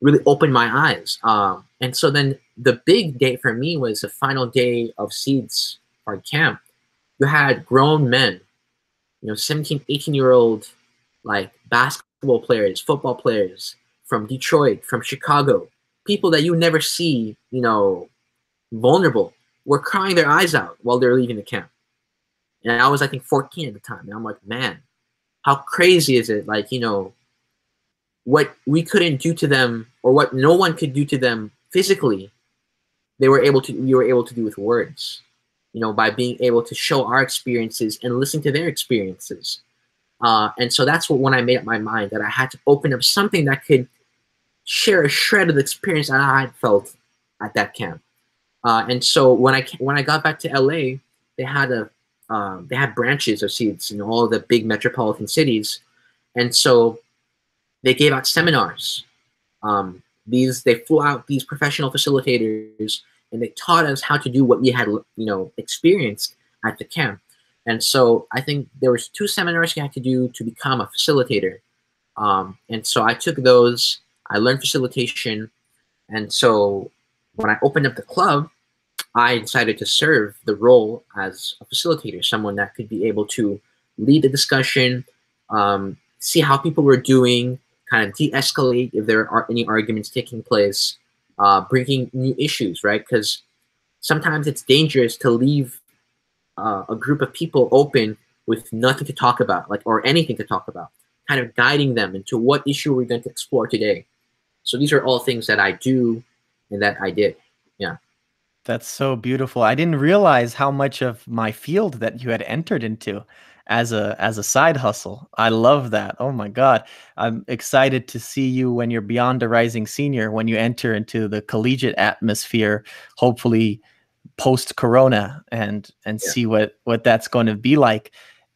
S2: really opened my eyes um, and so then the big day for me was the final day of seeds our camp you had grown men you know 17 18 year old like basketball players football players from detroit from chicago people that you never see you know vulnerable were crying their eyes out while they're leaving the camp. And I was, I think, 14 at the time. And I'm like, man, how crazy is it? Like, you know, what we couldn't do to them or what no one could do to them physically, they were able to we were able to do with words you know by being able to show our experiences and listen to their experiences. Uh, and so that's what when i made up my mind that i had to open up something that could share a shred of the experience that i had felt at that camp. Uh, and so when i when i got back to la they had a um, they had branches of seeds in all the big metropolitan cities. And so they gave out seminars um, these they flew out these professional facilitators and they taught us how to do what we had you know experienced at the camp. And so i think there was two seminars you had to do to become a facilitator. Um, and so i took those i learned facilitation. And so when i opened up the club i decided to serve the role as a facilitator someone that could be able to lead the discussion um, see how people were doing kind of de-escalate if there are any arguments taking place, uh, bringing new issues, right? Because sometimes it's dangerous to leave uh, a group of people open with nothing to talk about, like or anything to talk about, kind of guiding them into what issue we're going to explore today. So these are all things that I do and that I did. Yeah.
S1: That's so beautiful. I didn't realize how much of my field that you had entered into as a as a side hustle. I love that. Oh my god. I'm excited to see you when you're beyond a rising senior when you enter into the collegiate atmosphere, hopefully post corona and and yeah. see what what that's going to be like.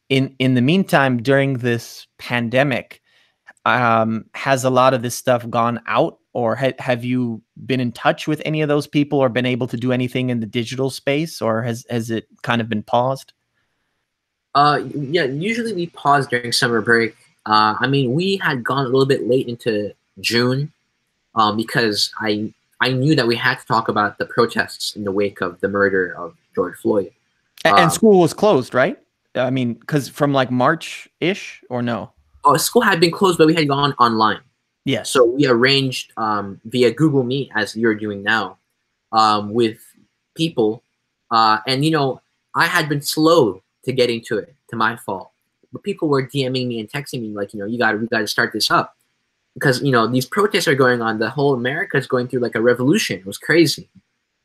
S1: In in the meantime during this pandemic um has a lot of this stuff gone out or ha- have you been in touch with any of those people or been able to do anything in the digital space or has has it kind of been paused
S2: uh, yeah, usually we pause during summer break. Uh, I mean, we had gone a little bit late into June um, because I I knew that we had to talk about the protests in the wake of the murder of George Floyd.
S1: And, um, and school was closed, right? I mean, because from like March ish or no?
S2: Oh, school had been closed, but we had gone online.
S1: Yeah.
S2: So we arranged um, via Google Meet, as you're doing now, um, with people. Uh, and, you know, I had been slow to getting to it to my fault. But people were DMing me and texting me like, you know, you got to we got to start this up because you know these protests are going on. The whole America is going through like a revolution. It was crazy,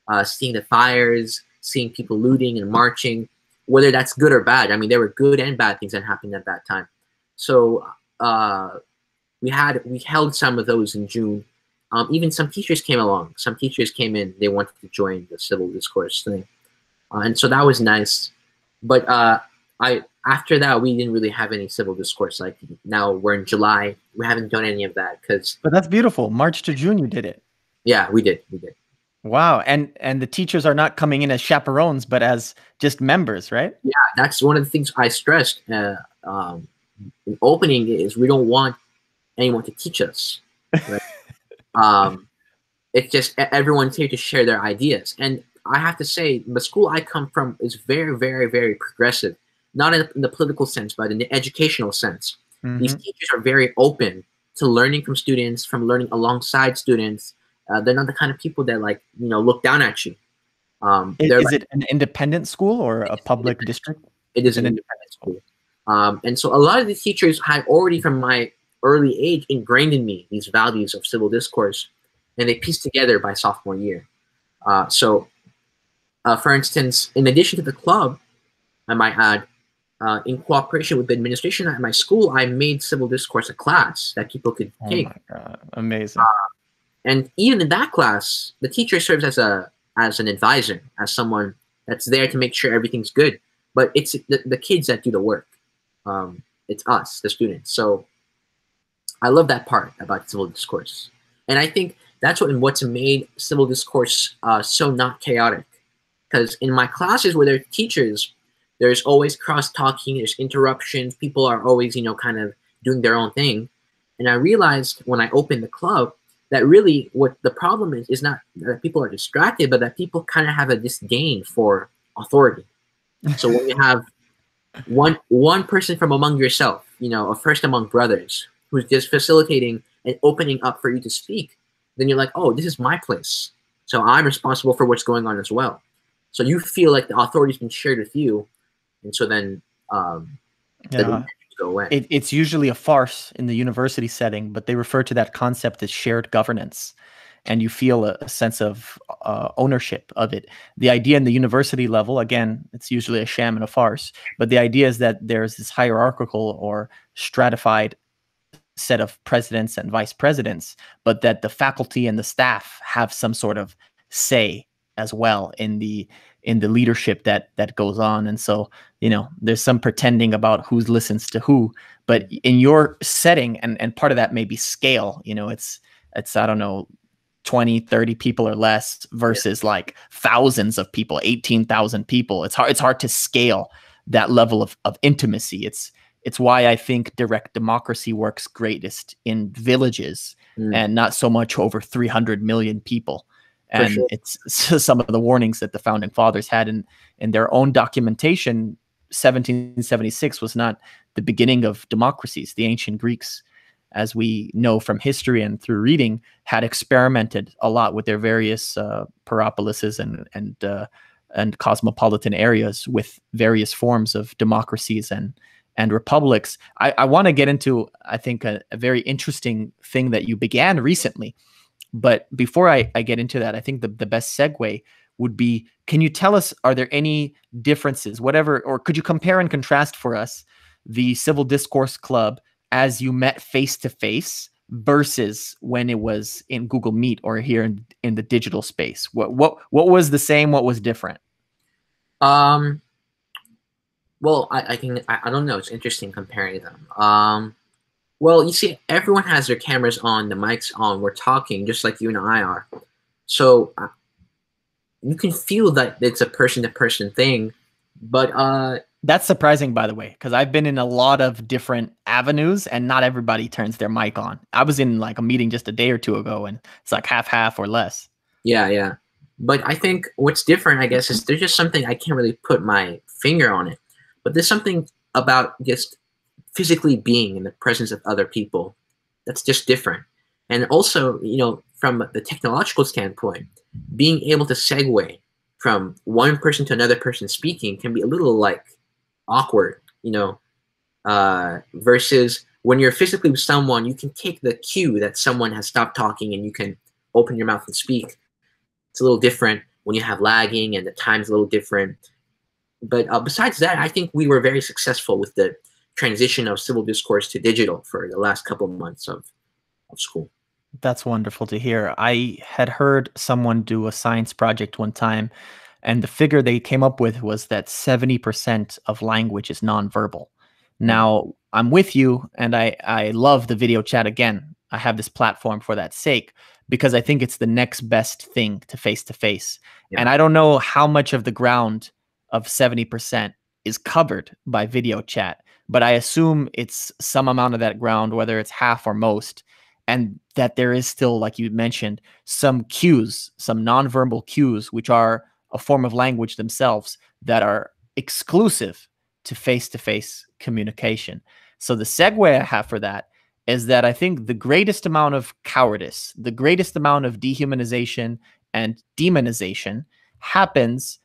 S2: uh, seeing the fires, seeing people looting and marching. Whether that's good or bad, I mean, there were good and bad things that happened at that time. So uh, we had we held some of those in June. Um, even some teachers came along. Some teachers came in. They wanted to join the civil discourse thing, uh, and so that was nice but uh, I after that we didn't really have any civil discourse. Like now we're in July, we haven't done any of that because.
S1: But that's beautiful. March to June, you did it.
S2: Yeah, we did. We did.
S1: Wow, and and the teachers are not coming in as chaperones, but as just members, right?
S2: Yeah, that's one of the things I stressed. Uh, um, in opening is we don't want anyone to teach us. Right? um, it's just everyone's here to share their ideas, and I have to say, the school I come from is very, very, very progressive. Not in, the political sense, but in the educational sense. Mm-hmm. These teachers are very open to learning from students, from learning alongside students. Uh, they're not the kind of people that like you know look down at you.
S1: Um, is, is like, it an independent school or a public district?
S2: It is an independent school. Um, and so a lot of the teachers had already from my early age ingrained in me these values of civil discourse, and they pieced together by sophomore year. Uh, so uh, for instance, in addition to the club, I might add, uh, in cooperation with the administration at my school, I made civil discourse a class that people could oh take.
S1: Amazing.
S2: Uh, and even in that class, the teacher serves as a as an advisor, as someone that's there to make sure everything's good. But it's the, the kids that do the work. Um, it's us, the students. So I love that part about civil discourse, and I think that's what what's made civil discourse uh, so not chaotic because in my classes where there are teachers, there's always cross talking, there's interruptions, people are always, you know, kind of doing their own thing. And I realized when I opened the club that really what the problem is is not that people are distracted, but that people kind of have a disdain for authority. So when you have one one person from among yourself, you know, a first among brothers, who's just facilitating and opening up for you to speak, then you're like, oh, this is my place. So I'm responsible for what's going on as well. So you feel like the authority's been shared with you, and so then um,
S1: yeah. go away. It, it's usually a farce in the university setting, but they refer to that concept as shared governance. and you feel a, a sense of uh, ownership of it. The idea in the university level, again, it's usually a sham and a farce, but the idea is that there's this hierarchical or stratified set of presidents and vice presidents, but that the faculty and the staff have some sort of say as well in the in the leadership that that goes on and so you know there's some pretending about who listens to who but in your setting and and part of that may be scale you know it's it's i don't know 20 30 people or less versus yeah. like thousands of people 18,000 people it's hard it's hard to scale that level of of intimacy it's it's why i think direct democracy works greatest in villages mm. and not so much over 300 million people and sure. it's some of the warnings that the founding fathers had in in their own documentation 1776 was not the beginning of democracies the ancient greeks as we know from history and through reading had experimented a lot with their various uh, paropolises and and uh, and cosmopolitan areas with various forms of democracies and and republics i, I want to get into i think a, a very interesting thing that you began recently but before I, I get into that, I think the, the best segue would be can you tell us, are there any differences, whatever, or could you compare and contrast for us the Civil Discourse Club as you met face to face versus when it was in Google Meet or here in, in the digital space? What, what, what was the same? What was different?
S2: Um, well, I, I can, I, I don't know. It's interesting comparing them. Um, well, you see, everyone has their cameras on, the mics on. We're talking just like you and I are. So uh, you can feel that it's a person-to-person thing, but uh,
S1: that's surprising, by the way, because I've been in a lot of different avenues, and not everybody turns their mic on. I was in like a meeting just a day or two ago, and it's like half half or less.
S2: Yeah, yeah. But I think what's different, I guess, is there's just something I can't really put my finger on it. But there's something about just physically being in the presence of other people. That's just different. And also, you know, from the technological standpoint, being able to segue from one person to another person speaking can be a little like awkward, you know, uh, versus when you're physically with someone, you can take the cue that someone has stopped talking and you can open your mouth and speak. It's a little different when you have lagging and the time's a little different. But uh, besides that, I think we were very successful with the transition of civil discourse to digital for the last couple of months of, of school.
S1: That's wonderful to hear. I had heard someone do a science project one time, and the figure they came up with was that 70% of language is nonverbal. Now, I'm with you, and I, I love the video chat again. I have this platform for that sake because I think it's the next best thing to face to face. And I don't know how much of the ground of 70% is covered by video chat but I assume it's some amount of that ground, whether it's half or most, and that there is still, like you mentioned, some cues, some nonverbal cues, which are a form of language themselves that are exclusive to face to face communication. So the segue I have for that is that I think the greatest amount of cowardice, the greatest amount of dehumanization and demonization happens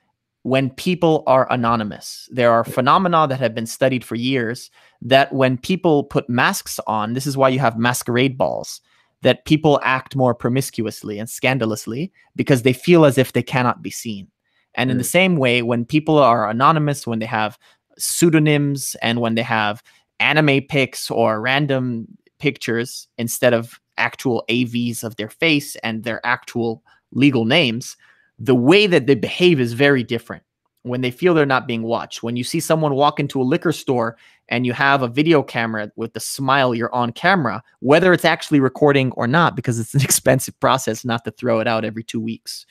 S1: when people are anonymous. There are phenomena that have been studied for years that when people put masks on, this is why you have masquerade balls, that people act more promiscuously and scandalously because they feel as if they cannot be seen. And in the mm. same way, when people are anonymous, when they have pseudonyms and when they have anime pics or random pictures instead of actual AVs of their face and their actual legal names, the way that they behave is very different when they feel they're not being watched. When you see someone walk into a liquor store and you have a video camera with the smile you're on camera, whether it's actually recording or not, because it's an expensive process not to throw it out every two weeks.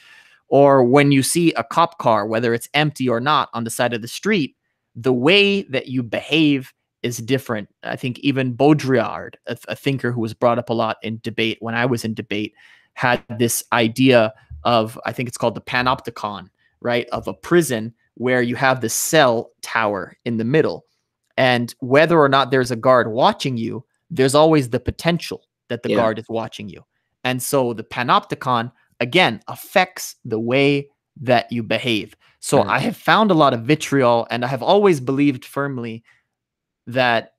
S1: Or when you see a cop car, whether it's empty or not on the side of the street, the way that you behave is different. I think even Baudrillard, a, a thinker who was brought up a lot in debate when I was in debate, had this idea of I think it's called the panopticon, right? Of a prison where you have the cell tower in the middle. And whether or not there's a guard watching you, there's always the potential that the yeah. guard is watching you. And so the panopticon again affects the way that you behave. So mm-hmm. I have found a lot of vitriol and I have always believed firmly that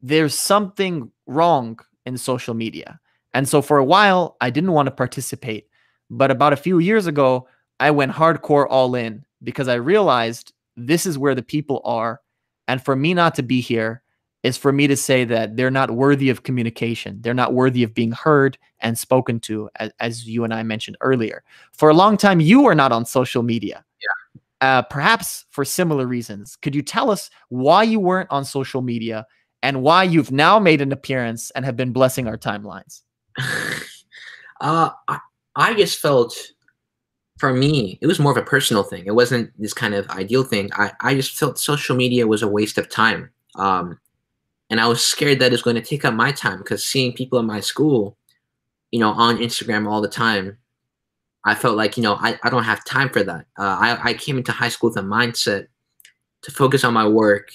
S1: there's something wrong in social media And so for a while, I didn't want to participate. But about a few years ago, I went hardcore all in because I realized this is where the people are. And for me not to be here is for me to say that they're not worthy of communication. They're not worthy of being heard and spoken to, as, as you and I mentioned earlier. For a long time, you were not on social media.
S2: Yeah.
S1: Uh, perhaps for similar reasons. Could you tell us why you weren't on social media and why you've now made an appearance and have been blessing our timelines?
S2: uh, I, I just felt for me, it was more of a personal thing. It wasn't this kind of ideal thing. I, I just felt social media was a waste of time. Um, and I was scared that it's going to take up my time because seeing people in my school, you know, on Instagram all the time, I felt like, you know, I, I don't have time for that. Uh, I, I came into high school with a mindset to focus on my work,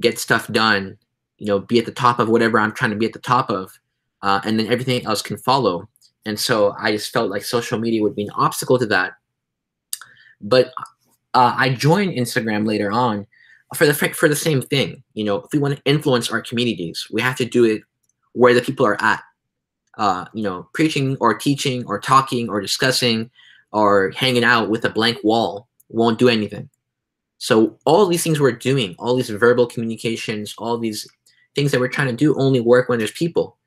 S2: get stuff done, you know, be at the top of whatever I'm trying to be at the top of, uh, and then everything else can follow. And so I just felt like social media would be an obstacle to that. But uh, I joined Instagram later on for the for the same thing. You know, if we want to influence our communities, we have to do it where the people are at. Uh, you know, preaching or teaching or talking or discussing or hanging out with a blank wall won't do anything. So all these things we're doing, all these verbal communications, all these things that we're trying to do only work when there's people.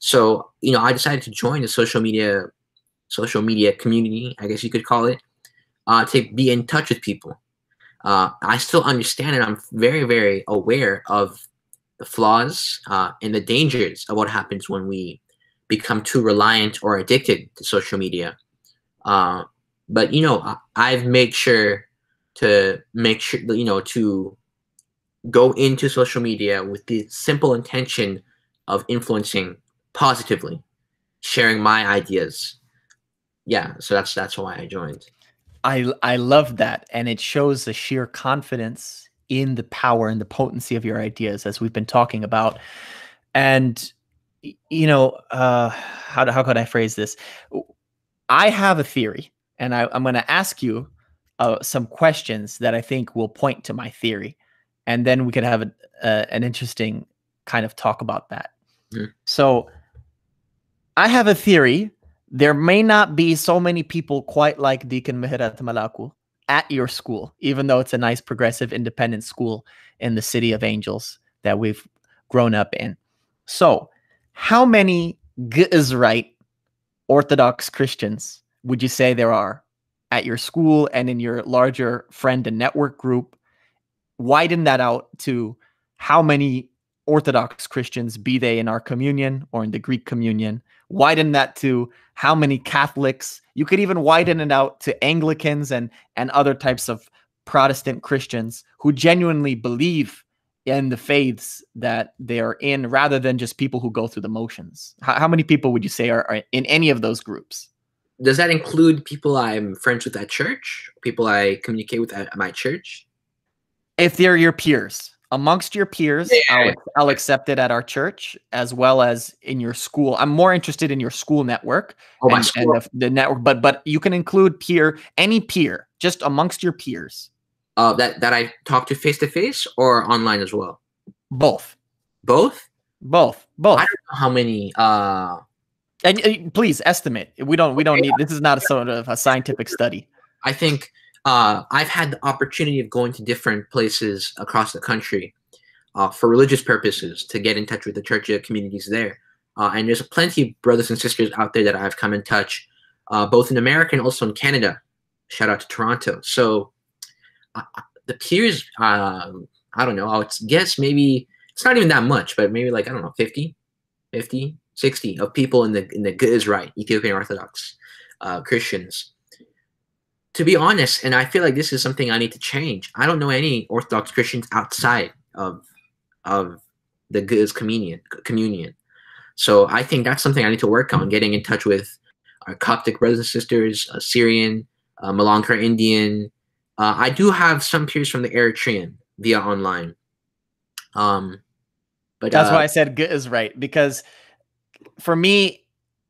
S2: So, you know, I decided to join the social media social media community, I guess you could call it, uh, to be in touch with people uh, I still understand and I'm very, very aware of the flaws uh, and the dangers of what happens when we become too reliant or addicted to social media. Uh, but you know, I've made sure to make sure you know to go into social media with the simple intention of influencing positively, sharing my ideas. Yeah, so that's that's why I joined.
S1: I I love that, and it shows the sheer confidence in the power and the potency of your ideas, as we've been talking about. And you know, uh, how how could I phrase this? I have a theory, and I, am going to ask you uh, some questions that I think will point to my theory, and then we could have a, uh, an interesting kind of talk about that. Mm. So, I have a theory there may not be so many people quite like Deacon Mihret Melaku at your school, even though it's a nice progressive independent school in the city of angels that we've grown up in. So, how many Ge'ez Rite Orthodox Christians would you say there are at your school and in your larger friend and network group? Widen that out to how many Orthodox Christians, be they in our communion or in the Greek communion, widen that to how many Catholics. You could even widen it out to Anglicans and and other types of Protestant Christians who genuinely believe in the faiths that they are in, rather than just people who go through the motions. How, how many people would you say are, are in any of those groups?
S2: Does that include people I'm friends with at church? People I communicate with at my church?
S1: If they're your peers amongst your peers yeah. I'll, I'll, accept it at our church as well as in your school. I'm more interested in your school network
S2: oh, and, school.
S1: and the, the, network but but you can include peer any peer just amongst your peers.
S2: Uh that that i talk to face to face or online as well?
S1: Both.
S2: Both?
S1: Both both.
S2: I don't know how many uh
S1: and uh, please estimate. We don't we don't okay. need this is not a sort of a scientific study.
S2: I think uh, I've had the opportunity of going to different places across the country uh, for religious purposes to get in touch with the church communities there. Uh, and there's plenty of brothers and sisters out there that I've come in touch, uh, both in America and also in Canada. Shout out to Toronto. So uh, the peers, um, I don't know, I would guess maybe it's not even that much, but maybe like, I don't know, 50, 50, 60 of people in the in the good is right, Ethiopian Orthodox uh, Christians to be honest, and I feel like this is something I need to change. I don't know any Orthodox Christians outside of of the Ge'ez communion communion. So I think that's something I need to work on, getting in touch with our Coptic brothers and sisters, uh, Syrian, uh, Malankar Indian. Uh, I do have some peers from the Eritrean via online. Um,
S1: but that's uh, why I said good is right because for me,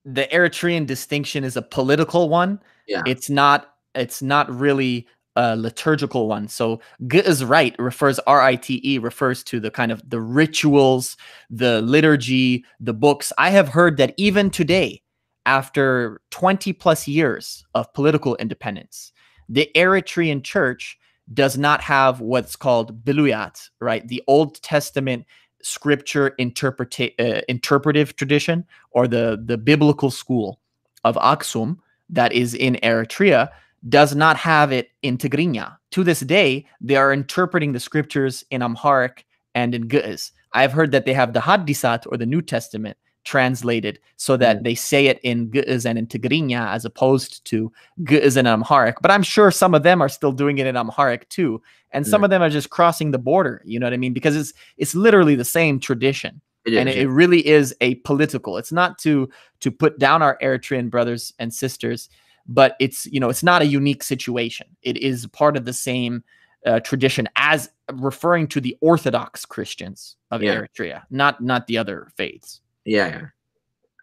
S1: the Eritrean distinction is a political one.
S2: Yeah.
S1: It's not it's not really uh, liturgical one. So G is right refers R I T E refers to the kind of the rituals, the liturgy, the books. I have heard that even today, after 20 plus years of political independence, the Eritrean church does not have what's called biluyat, right? The Old Testament scripture interpreta- uh, interpretive tradition or the the biblical school of Aksum that is in Eritrea does not have it in Tigrinya. To this day, they are interpreting the scriptures in Amharic and in Ge'ez. I've heard that they have the Haddisat or the New Testament translated so that mm. they say it in Ge'ez and in Tigrinya as opposed to Ge'ez and Amharic. But I'm sure some of them are still doing it in Amharic too. And some of them are just crossing the border, you know what I mean? Because it's it's literally the same tradition. It and it, it really is a political. It's not to to put down our Eritrean brothers and sisters but it's you know it's not a unique situation. It is part of the same uh, tradition as referring to the orthodox christians of yeah. eritrea not not the other faiths.
S2: Yeah yeah.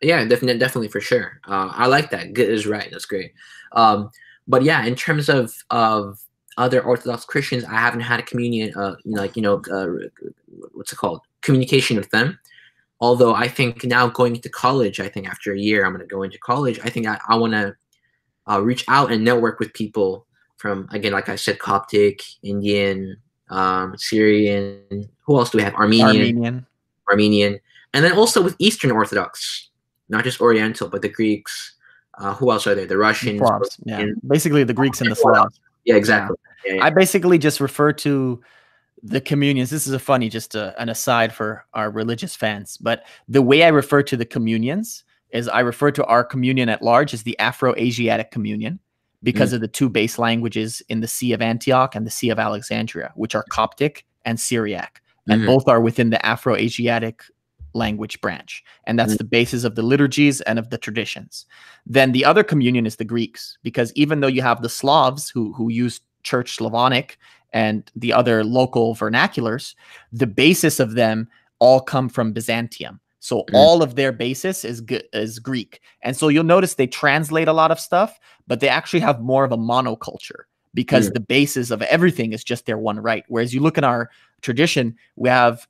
S2: Yeah definitely definitely for sure. Uh, i like that. Good is right. That's great. Um, but yeah in terms of of other orthodox christians i haven't had a communion uh, you know, like you know uh, what's it called? Communication with them. Although i think now going into college i think after a year i'm going to go into college. I think i, I want to uh, reach out and network with people from again, like I said, Coptic, Indian, um, Syrian. Who else do we have? Armenian, Armenian, Armenian, and then also with Eastern Orthodox, not just Oriental, but the Greeks. Uh, who else are there? The Russians.
S1: Slavs, yeah. Basically, the Greeks and the Slavs.
S2: Yeah, exactly. Yeah.
S1: Yeah, yeah. I basically just refer to the communions. This is a funny, just a, an aside for our religious fans, but the way I refer to the communions is I refer to our communion at large as the Afro-Asiatic communion because mm. of the two base languages in the See of Antioch and the See of Alexandria, which are Coptic and Syriac, and mm-hmm. both are within the Afro-Asiatic language branch, and that's mm. the basis of the liturgies and of the traditions. Then the other communion is the Greeks, because even though you have the Slavs who who use Church Slavonic and the other local vernaculars, the basis of them all come from Byzantium. So mm. all of their basis is is Greek, and so you'll notice they translate a lot of stuff, but they actually have more of a monoculture because mm. the basis of everything is just their one rite. Whereas you look in our tradition, we have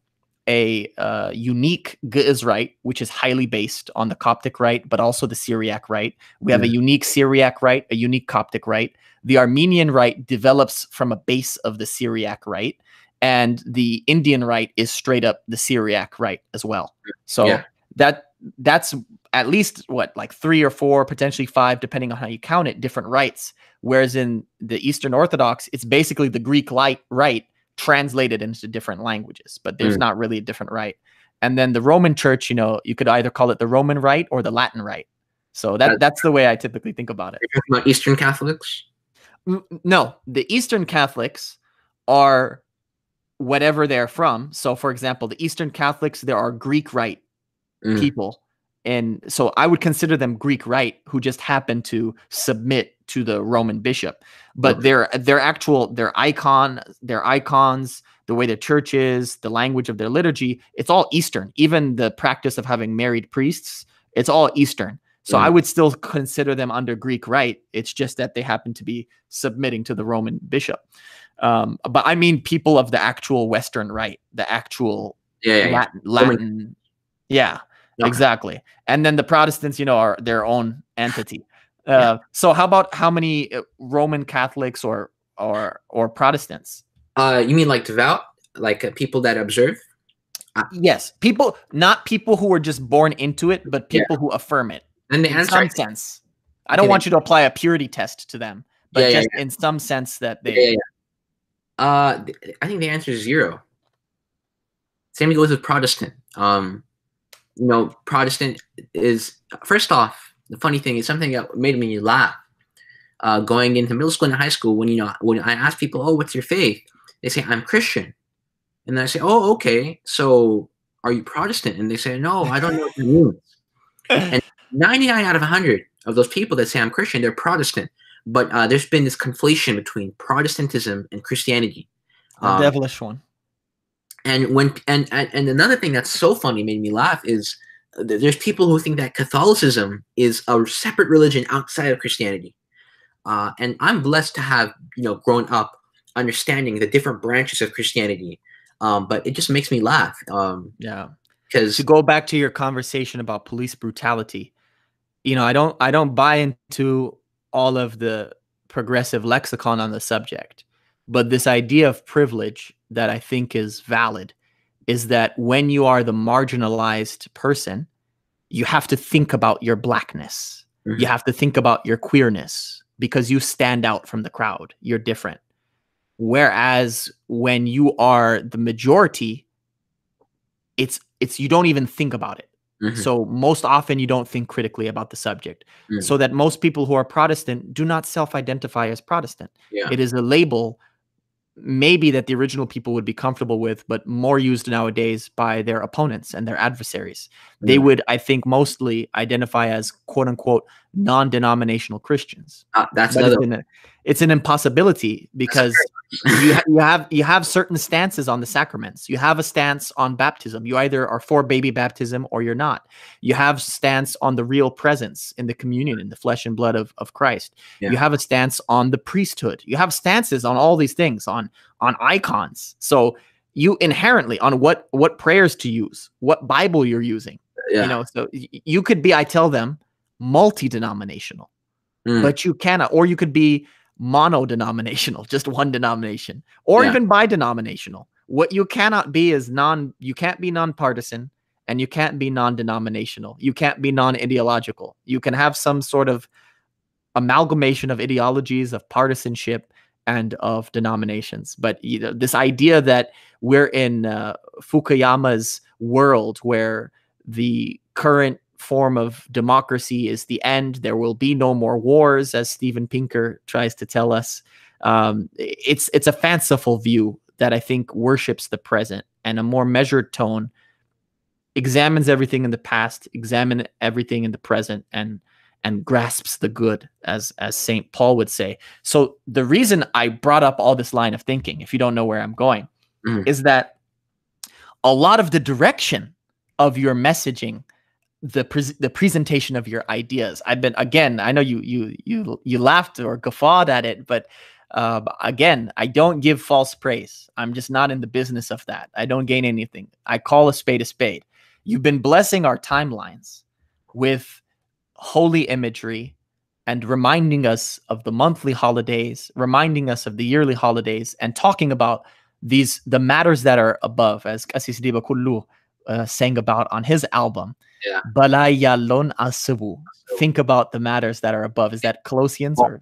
S1: a uh, unique Ge'ez rite, which is highly based on the Coptic rite, but also the Syriac rite. We have mm. a unique Syriac rite, a unique Coptic rite. The Armenian rite develops from a base of the Syriac rite and the Indian rite is straight up the Syriac rite as well. So yeah. that that's at least what like three or four, potentially five, depending on how you count it, different rites. Whereas in the Eastern Orthodox, it's basically the Greek light rite translated into different languages, but there's mm. not really a different rite. And then the Roman Church, you know, you could either call it the Roman rite or the Latin rite. So that that's the way I typically think about it.
S2: About Eastern Catholics?
S1: No, the Eastern Catholics are whatever they're from. So, for example, the Eastern Catholics, there are Greek Rite mm. people. And so I would consider them Greek Rite who just happen to submit to the Roman bishop. But okay. their their actual their icon, their icons, the way the church is, the language of their liturgy, it's all Eastern. Even the practice of having married priests, it's all Eastern. So mm. I would still consider them under Greek Rite. It's just that they happen to be submitting to the Roman bishop. Um, but I mean people of the actual Western rite, the actual
S2: yeah,
S1: yeah, Latin, yeah. Latin yeah, exactly. And then the Protestants, you know, are their own entity. Uh. So how about how many uh, Roman Catholics or or or Protestants?
S2: Uh, you mean like devout, like uh, people that observe?
S1: Uh, yes, people, not people who were just born into it, but people who affirm it.
S2: And the
S1: in
S2: answer,
S1: some sense, I don't want you to apply a purity test to them, but just in some sense that they
S2: uh, I think the answer is zero. Same goes with Protestant. Um, you know, Protestant is first off. The funny thing is something that made me laugh. Uh, going into middle school and high school, when you know, when I ask people, "Oh, what's your faith?" They say, "I'm Christian," and then I say, "Oh, okay. So are you Protestant?" And they say, "No, I don't know what that means." and 99 out of 100 of those people that say I'm Christian, they're Protestant but uh, there's been this conflation between Protestantism and Christianity.
S1: Um, devilish one.
S2: And when and, and and another thing that's so funny made me laugh is there's people who think that Catholicism is a separate religion outside of Christianity. uh, and I'm blessed to have you know grown up understanding the different branches of Christianity. Um, but it just makes me laugh. Um,
S1: yeah, because to go back to your conversation about police brutality, you know, I don't I don't buy into all of the progressive lexicon on the subject, but this idea of privilege that I think is valid is that when you are the marginalized person, you have to think about your blackness. Mm-hmm. You have to think about your queerness because you stand out from the crowd. You're different. Whereas when you are the majority, it's it's you don't even think about it. Mm-hmm. So most often you don't think critically about the subject. Mm-hmm. So that most people who are Protestant do not self-identify as Protestant. Yeah. It is a label maybe that the original people would be comfortable with, but more used nowadays by their opponents and their adversaries. Mm-hmm. They would, I think, mostly identify as quote unquote non denominational Christians.
S2: Uh, that's another.
S1: It's an, it's an impossibility because you, ha- you have you have certain stances on the sacraments. You have a stance on baptism. You either are for baby baptism or you're not. You have stance on the real presence in the communion, in the flesh and blood of, of Christ. Yeah. You have a stance on the priesthood. You have stances on all these things, on on icons. So you inherently on what what prayers to use, what Bible you're using. Yeah. You know, so you could be, I tell them, multi-denominational. Mm. But you cannot, or you could be mono-denominational, just one denomination, or yeah. even bi-denominational. What you cannot be is non. You can't be non-partisan, and you can't be non-denominational. You can't be non-ideological. You can have some sort of amalgamation of ideologies of partisanship and of denominations. But you know, this idea that we're in uh, Fukuyama's world where the current form of democracy is the end. There will be no more wars, as Steven Pinker tries to tell us. Um, it's it's a fanciful view that I think worships the present and a more measured tone examines everything in the past, examine everything in the present, and and grasps the good, as as Saint Paul would say. So the reason I brought up all this line of thinking, if you don't know where I'm going, mm. is that a lot of the direction of your messaging the pre- the presentation of your ideas. I've been again. I know you you you you laughed or guffawed at it, but uh, again, I don't give false praise. I'm just not in the business of that. I don't gain anything. I call a spade a spade. You've been blessing our timelines with holy imagery and reminding us of the monthly holidays, reminding us of the yearly holidays, and talking about these the matters that are above, as Kasis Diba Kullu uh, sang about on his album.
S2: Yeah.
S1: Balayalon asabu. Think about the matters that are above. Is that Colossians or?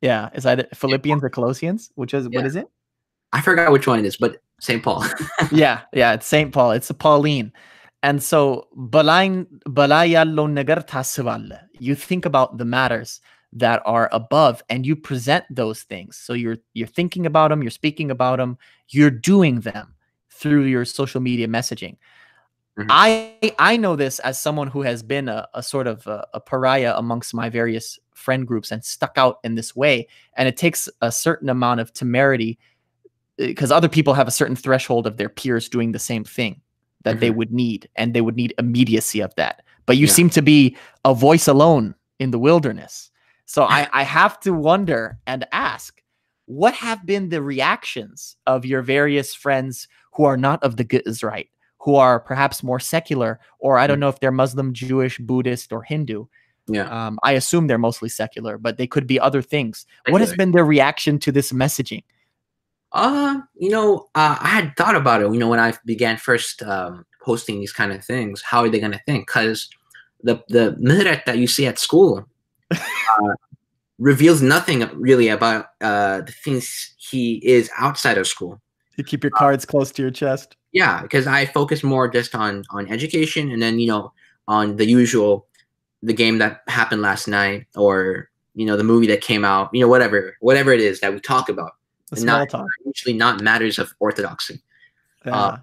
S1: Yeah, is that Philippians or Colossians? Which is yeah. what is it?
S2: I forgot which one it is, but St. Paul.
S1: yeah, yeah, it's St. Paul. It's a Pauline. And so balay balayalon nagar tasval. You think about the matters that are above and you present those things. So you're you're thinking about them, you're speaking about them, you're doing them through your social media messaging. Mm-hmm. I I know this as someone who has been a, a sort of a, a, pariah amongst my various friend groups and stuck out in this way, and it takes a certain amount of temerity because eh, other people have a certain threshold of their peers doing the same thing that mm-hmm. they would need, and they would need immediacy of that. But you yeah. seem to be a voice alone in the wilderness, so I I have to wonder and ask, what have been the reactions of your various friends who are not of the Ge'ez Rite? Who are perhaps more secular, or I don't mm. know if they're Muslim, Jewish, Buddhist, or Hindu.
S2: Yeah.
S1: Um, I assume they're mostly secular, but they could be other things. What has been their reaction to this messaging?
S2: Uh, you know, uh, I had thought about it. You know, when I began first um, posting these kind of things, how are they going to think? Because the the Mihret that you see at school uh, reveals nothing really about uh, the things he is outside of school.
S1: You keep your cards close to your chest
S2: yeah because i focus more just on on education and then you know on the usual the game that happened last night or you know the movie that came out you know whatever whatever it is that we talk about.
S1: The
S2: not,
S1: talk.
S2: usually not matters of orthodoxy.
S1: Yeah. Uh,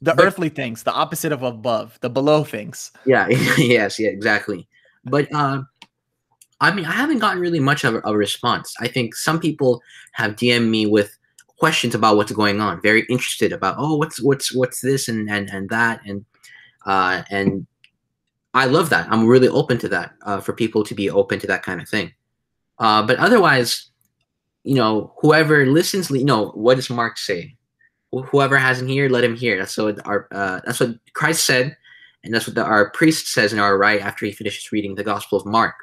S1: the but, earthly things the opposite of above the below things.
S2: Yeah yes yeah exactly. But uh i mean i haven't gotten really much of a, a response. I think some people have dm me with questions about what's going on, very interested about oh what's what's what's this and and and that and uh, and I love that. I'm really open to that uh, for people to be open to that kind of thing. Uh, but otherwise, you know, whoever listens, you know, what does Mark say? Whoever has an ear, let him hear. That's what our uh, that's what Christ said, and that's what the, our priest says in our right after he finishes reading the Gospel of Mark.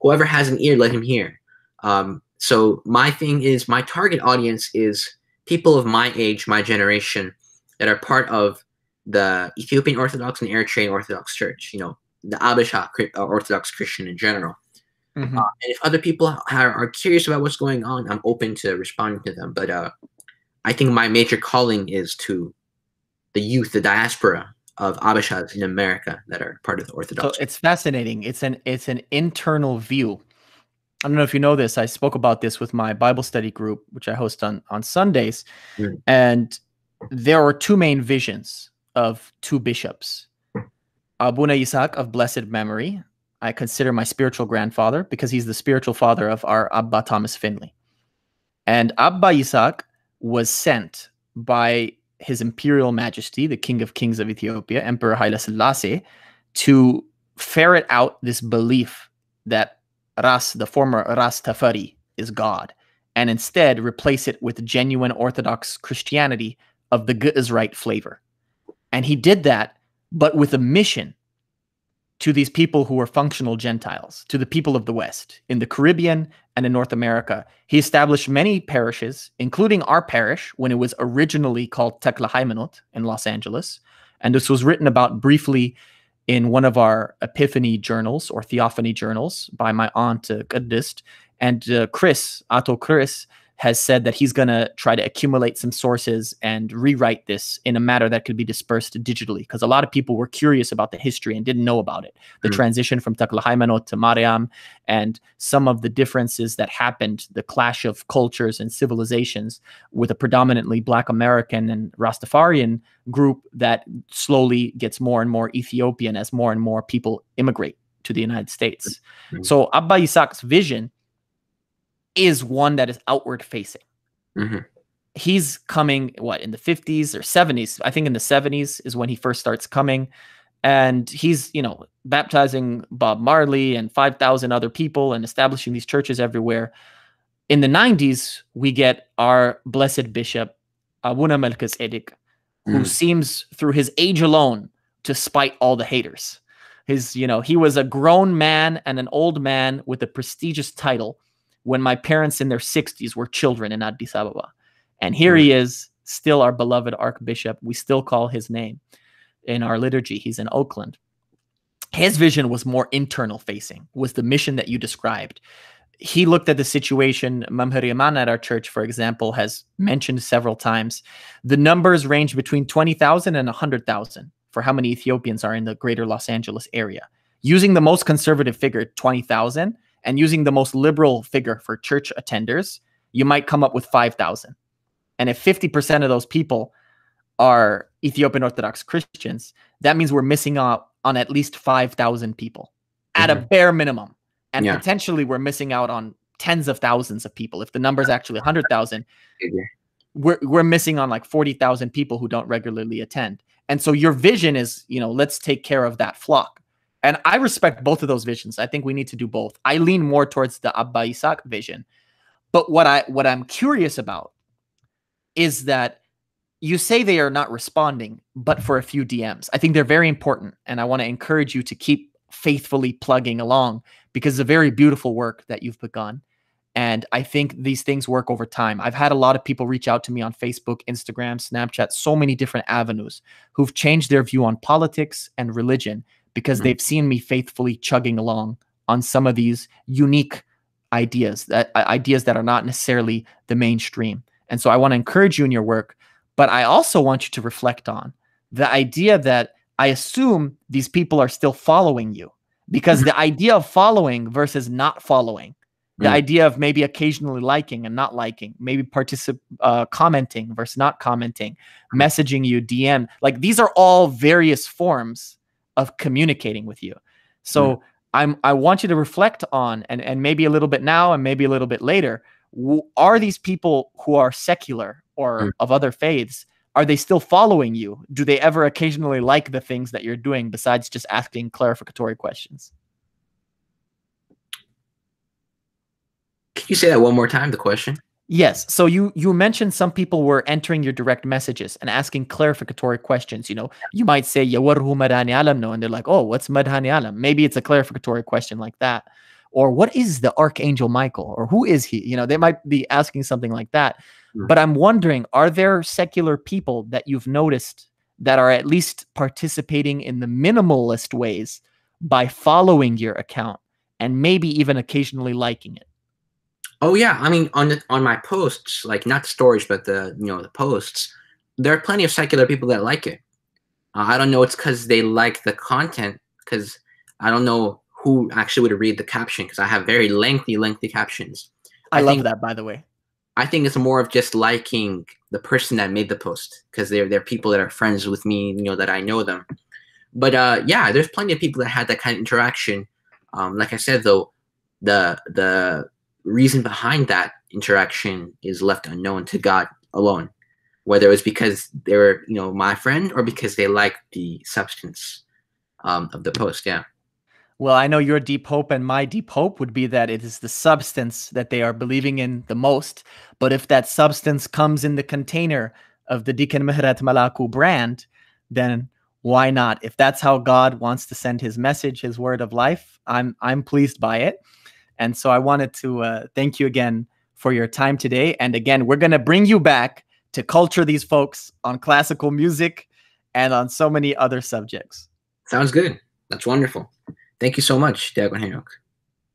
S2: Whoever has an ear, let him hear. Um, so my thing is, my target audience is people of my age, my generation, that are part of the Ethiopian Orthodox and Eritrean Orthodox Church. You know, the Abisha uh, Orthodox Christian in general. Mm-hmm. Uh, and if other people are, are, curious about what's going on, I'm open to responding to them. But uh, I think my major calling is to the youth, the diaspora of Abishas in America that are part of the Orthodox.
S1: So it's fascinating. It's an it's an internal view. I don't know if you know this. I spoke about this with my Bible study group, which I host on on Sundays, mm. and there are two main visions of two bishops. Abuna Isaac of blessed memory, I consider my spiritual grandfather because he's the spiritual father of our Abba Thomas Finley. And Abba Isaac was sent by His Imperial Majesty, the King of Kings of Ethiopia, Emperor Haile Selassie, to ferret out this belief that Ras, the former Ras Tafari, is God, and instead replace it with genuine Orthodox Christianity of the Ge'ez Rite flavor. And he did that, but with a mission to these people who were functional Gentiles, to the people of the West, in the Caribbean and in North America. He established many parishes, including our parish when it was originally called Tekle Haymanot in Los Angeles. And this was written about briefly in one of our Epiphany journals or Theophany journals by my aunt, uh, And uh, Chris, Otto Chris, has said that he's going to try to accumulate some sources and rewrite this in a matter that could be dispersed digitally because a lot of people were curious about the history and didn't know about it the mm. transition from Tekle Haymanot to Mariam and some of the differences that happened the clash of cultures and civilizations with a predominantly black american and rastafarian group that slowly gets more and more ethiopian as more and more people immigrate to the united states mm. so abba isaac's vision is one that is outward facing. Mm-hmm. He's coming, what, in the 50s or 70s? I think in the 70s is when he first starts coming. And he's, you know, baptizing Bob Marley and 5,000 other people and establishing these churches everywhere. In the 90s, we get our blessed bishop, Abuna Melchizedek, mm. who seems, through his age alone, to spite all the haters. His, you know, he was a grown man and an old man with a prestigious title when my parents in their 60s were children in Addis Ababa. And here he mm. is, still our beloved Archbishop. We still call his name in our liturgy. He's in Oakland. His vision was more internal facing, was the mission that you described. He looked at the situation. Mamher Yaman at our church, for example, has mentioned several times. The numbers range between 20,000 and 100,000 for how many Ethiopians are in the greater Los Angeles area. Using the most conservative figure, 20,000, and using the most liberal figure for church attenders, you might come up with 5,000. And if 50% of those people are Ethiopian Orthodox Christians, that means we're missing out on at least 5,000 people at mm-hmm. a bare minimum. And yeah. potentially we're missing out on tens of thousands of people. If the number is actually 100,000, we're, we're missing on like 40,000 people who don't regularly attend. And so your vision is, you know, let's take care of that flock. And I respect both of those visions. I think we need to do both. I lean more towards the Abba Isaac vision. But what I what I'm curious about is that you say they are not responding, but for a few DMs. I think they're very important. And I want to encourage you to keep faithfully plugging along because it's a very beautiful work that you've begun. And I think these things work over time. I've had a lot of people reach out to me on Facebook, Instagram, Snapchat, so many different avenues who've changed their view on politics and religion because mm-hmm. they've seen me faithfully chugging along on some of these unique ideas that uh, ideas that are not necessarily the mainstream. And so I want to encourage you in your work, but I also want you to reflect on the idea that I assume these people are still following you because the idea of following versus not following the mm. idea of maybe occasionally liking and not liking maybe particip- uh, commenting versus not commenting mm. messaging you dm like these are all various forms of communicating with you. So mm. I'm I want you to reflect on and and maybe a little bit now and maybe a little bit later. W- are these people who are secular or mm. of other faiths? Are they still following you? Do they ever occasionally like the things that you're doing besides just asking clarificatory questions?
S2: Can you say that one more time? The question.
S1: Yes. So you you mentioned some people were entering your direct messages and asking clarificatory questions. You know, you might say "Yawarhu madani alam no," and they're like, "Oh, what's madani alam?" Maybe it's a clarificatory question like that, or "What is the archangel Michael?" or "Who is he?" You know, they might be asking something like that. Mm-hmm. But I'm wondering, are there secular people that you've noticed that are at least participating in the minimalist ways by following your account and maybe even occasionally liking it?
S2: Oh yeah, I mean on the, on my posts, like not the stories, but the you know the posts, there are plenty of secular people that like it. Uh, I don't know. It's because they like the content. Because I don't know who actually would read the caption. Because I have very lengthy, lengthy captions.
S1: I, I love think, that, by the way.
S2: I think it's more of just liking the person that made the post because they're they're people that are friends with me, you know, that I know them. But uh, yeah, there's plenty of people that had that kind of interaction. Um, like I said, though, the the reason behind that interaction is left unknown to God alone. Whether it was because they were, you know, my friend or because they liked the substance um, of the post. Yeah.
S1: Well, I know your deep hope and my deep hope would be that it is the substance that they are believing in the most. But if that substance comes in the container of the Deacon Mihret Melaku brand, then why not? If that's how God wants to send his message, his word of life, I'm I'm pleased by it. And so I wanted to uh, thank you again for your time today. And again, we're going to bring you back to culture these folks on classical music and on so many other subjects.
S2: Sounds good. That's wonderful. Thank you so much, Deacon Henok.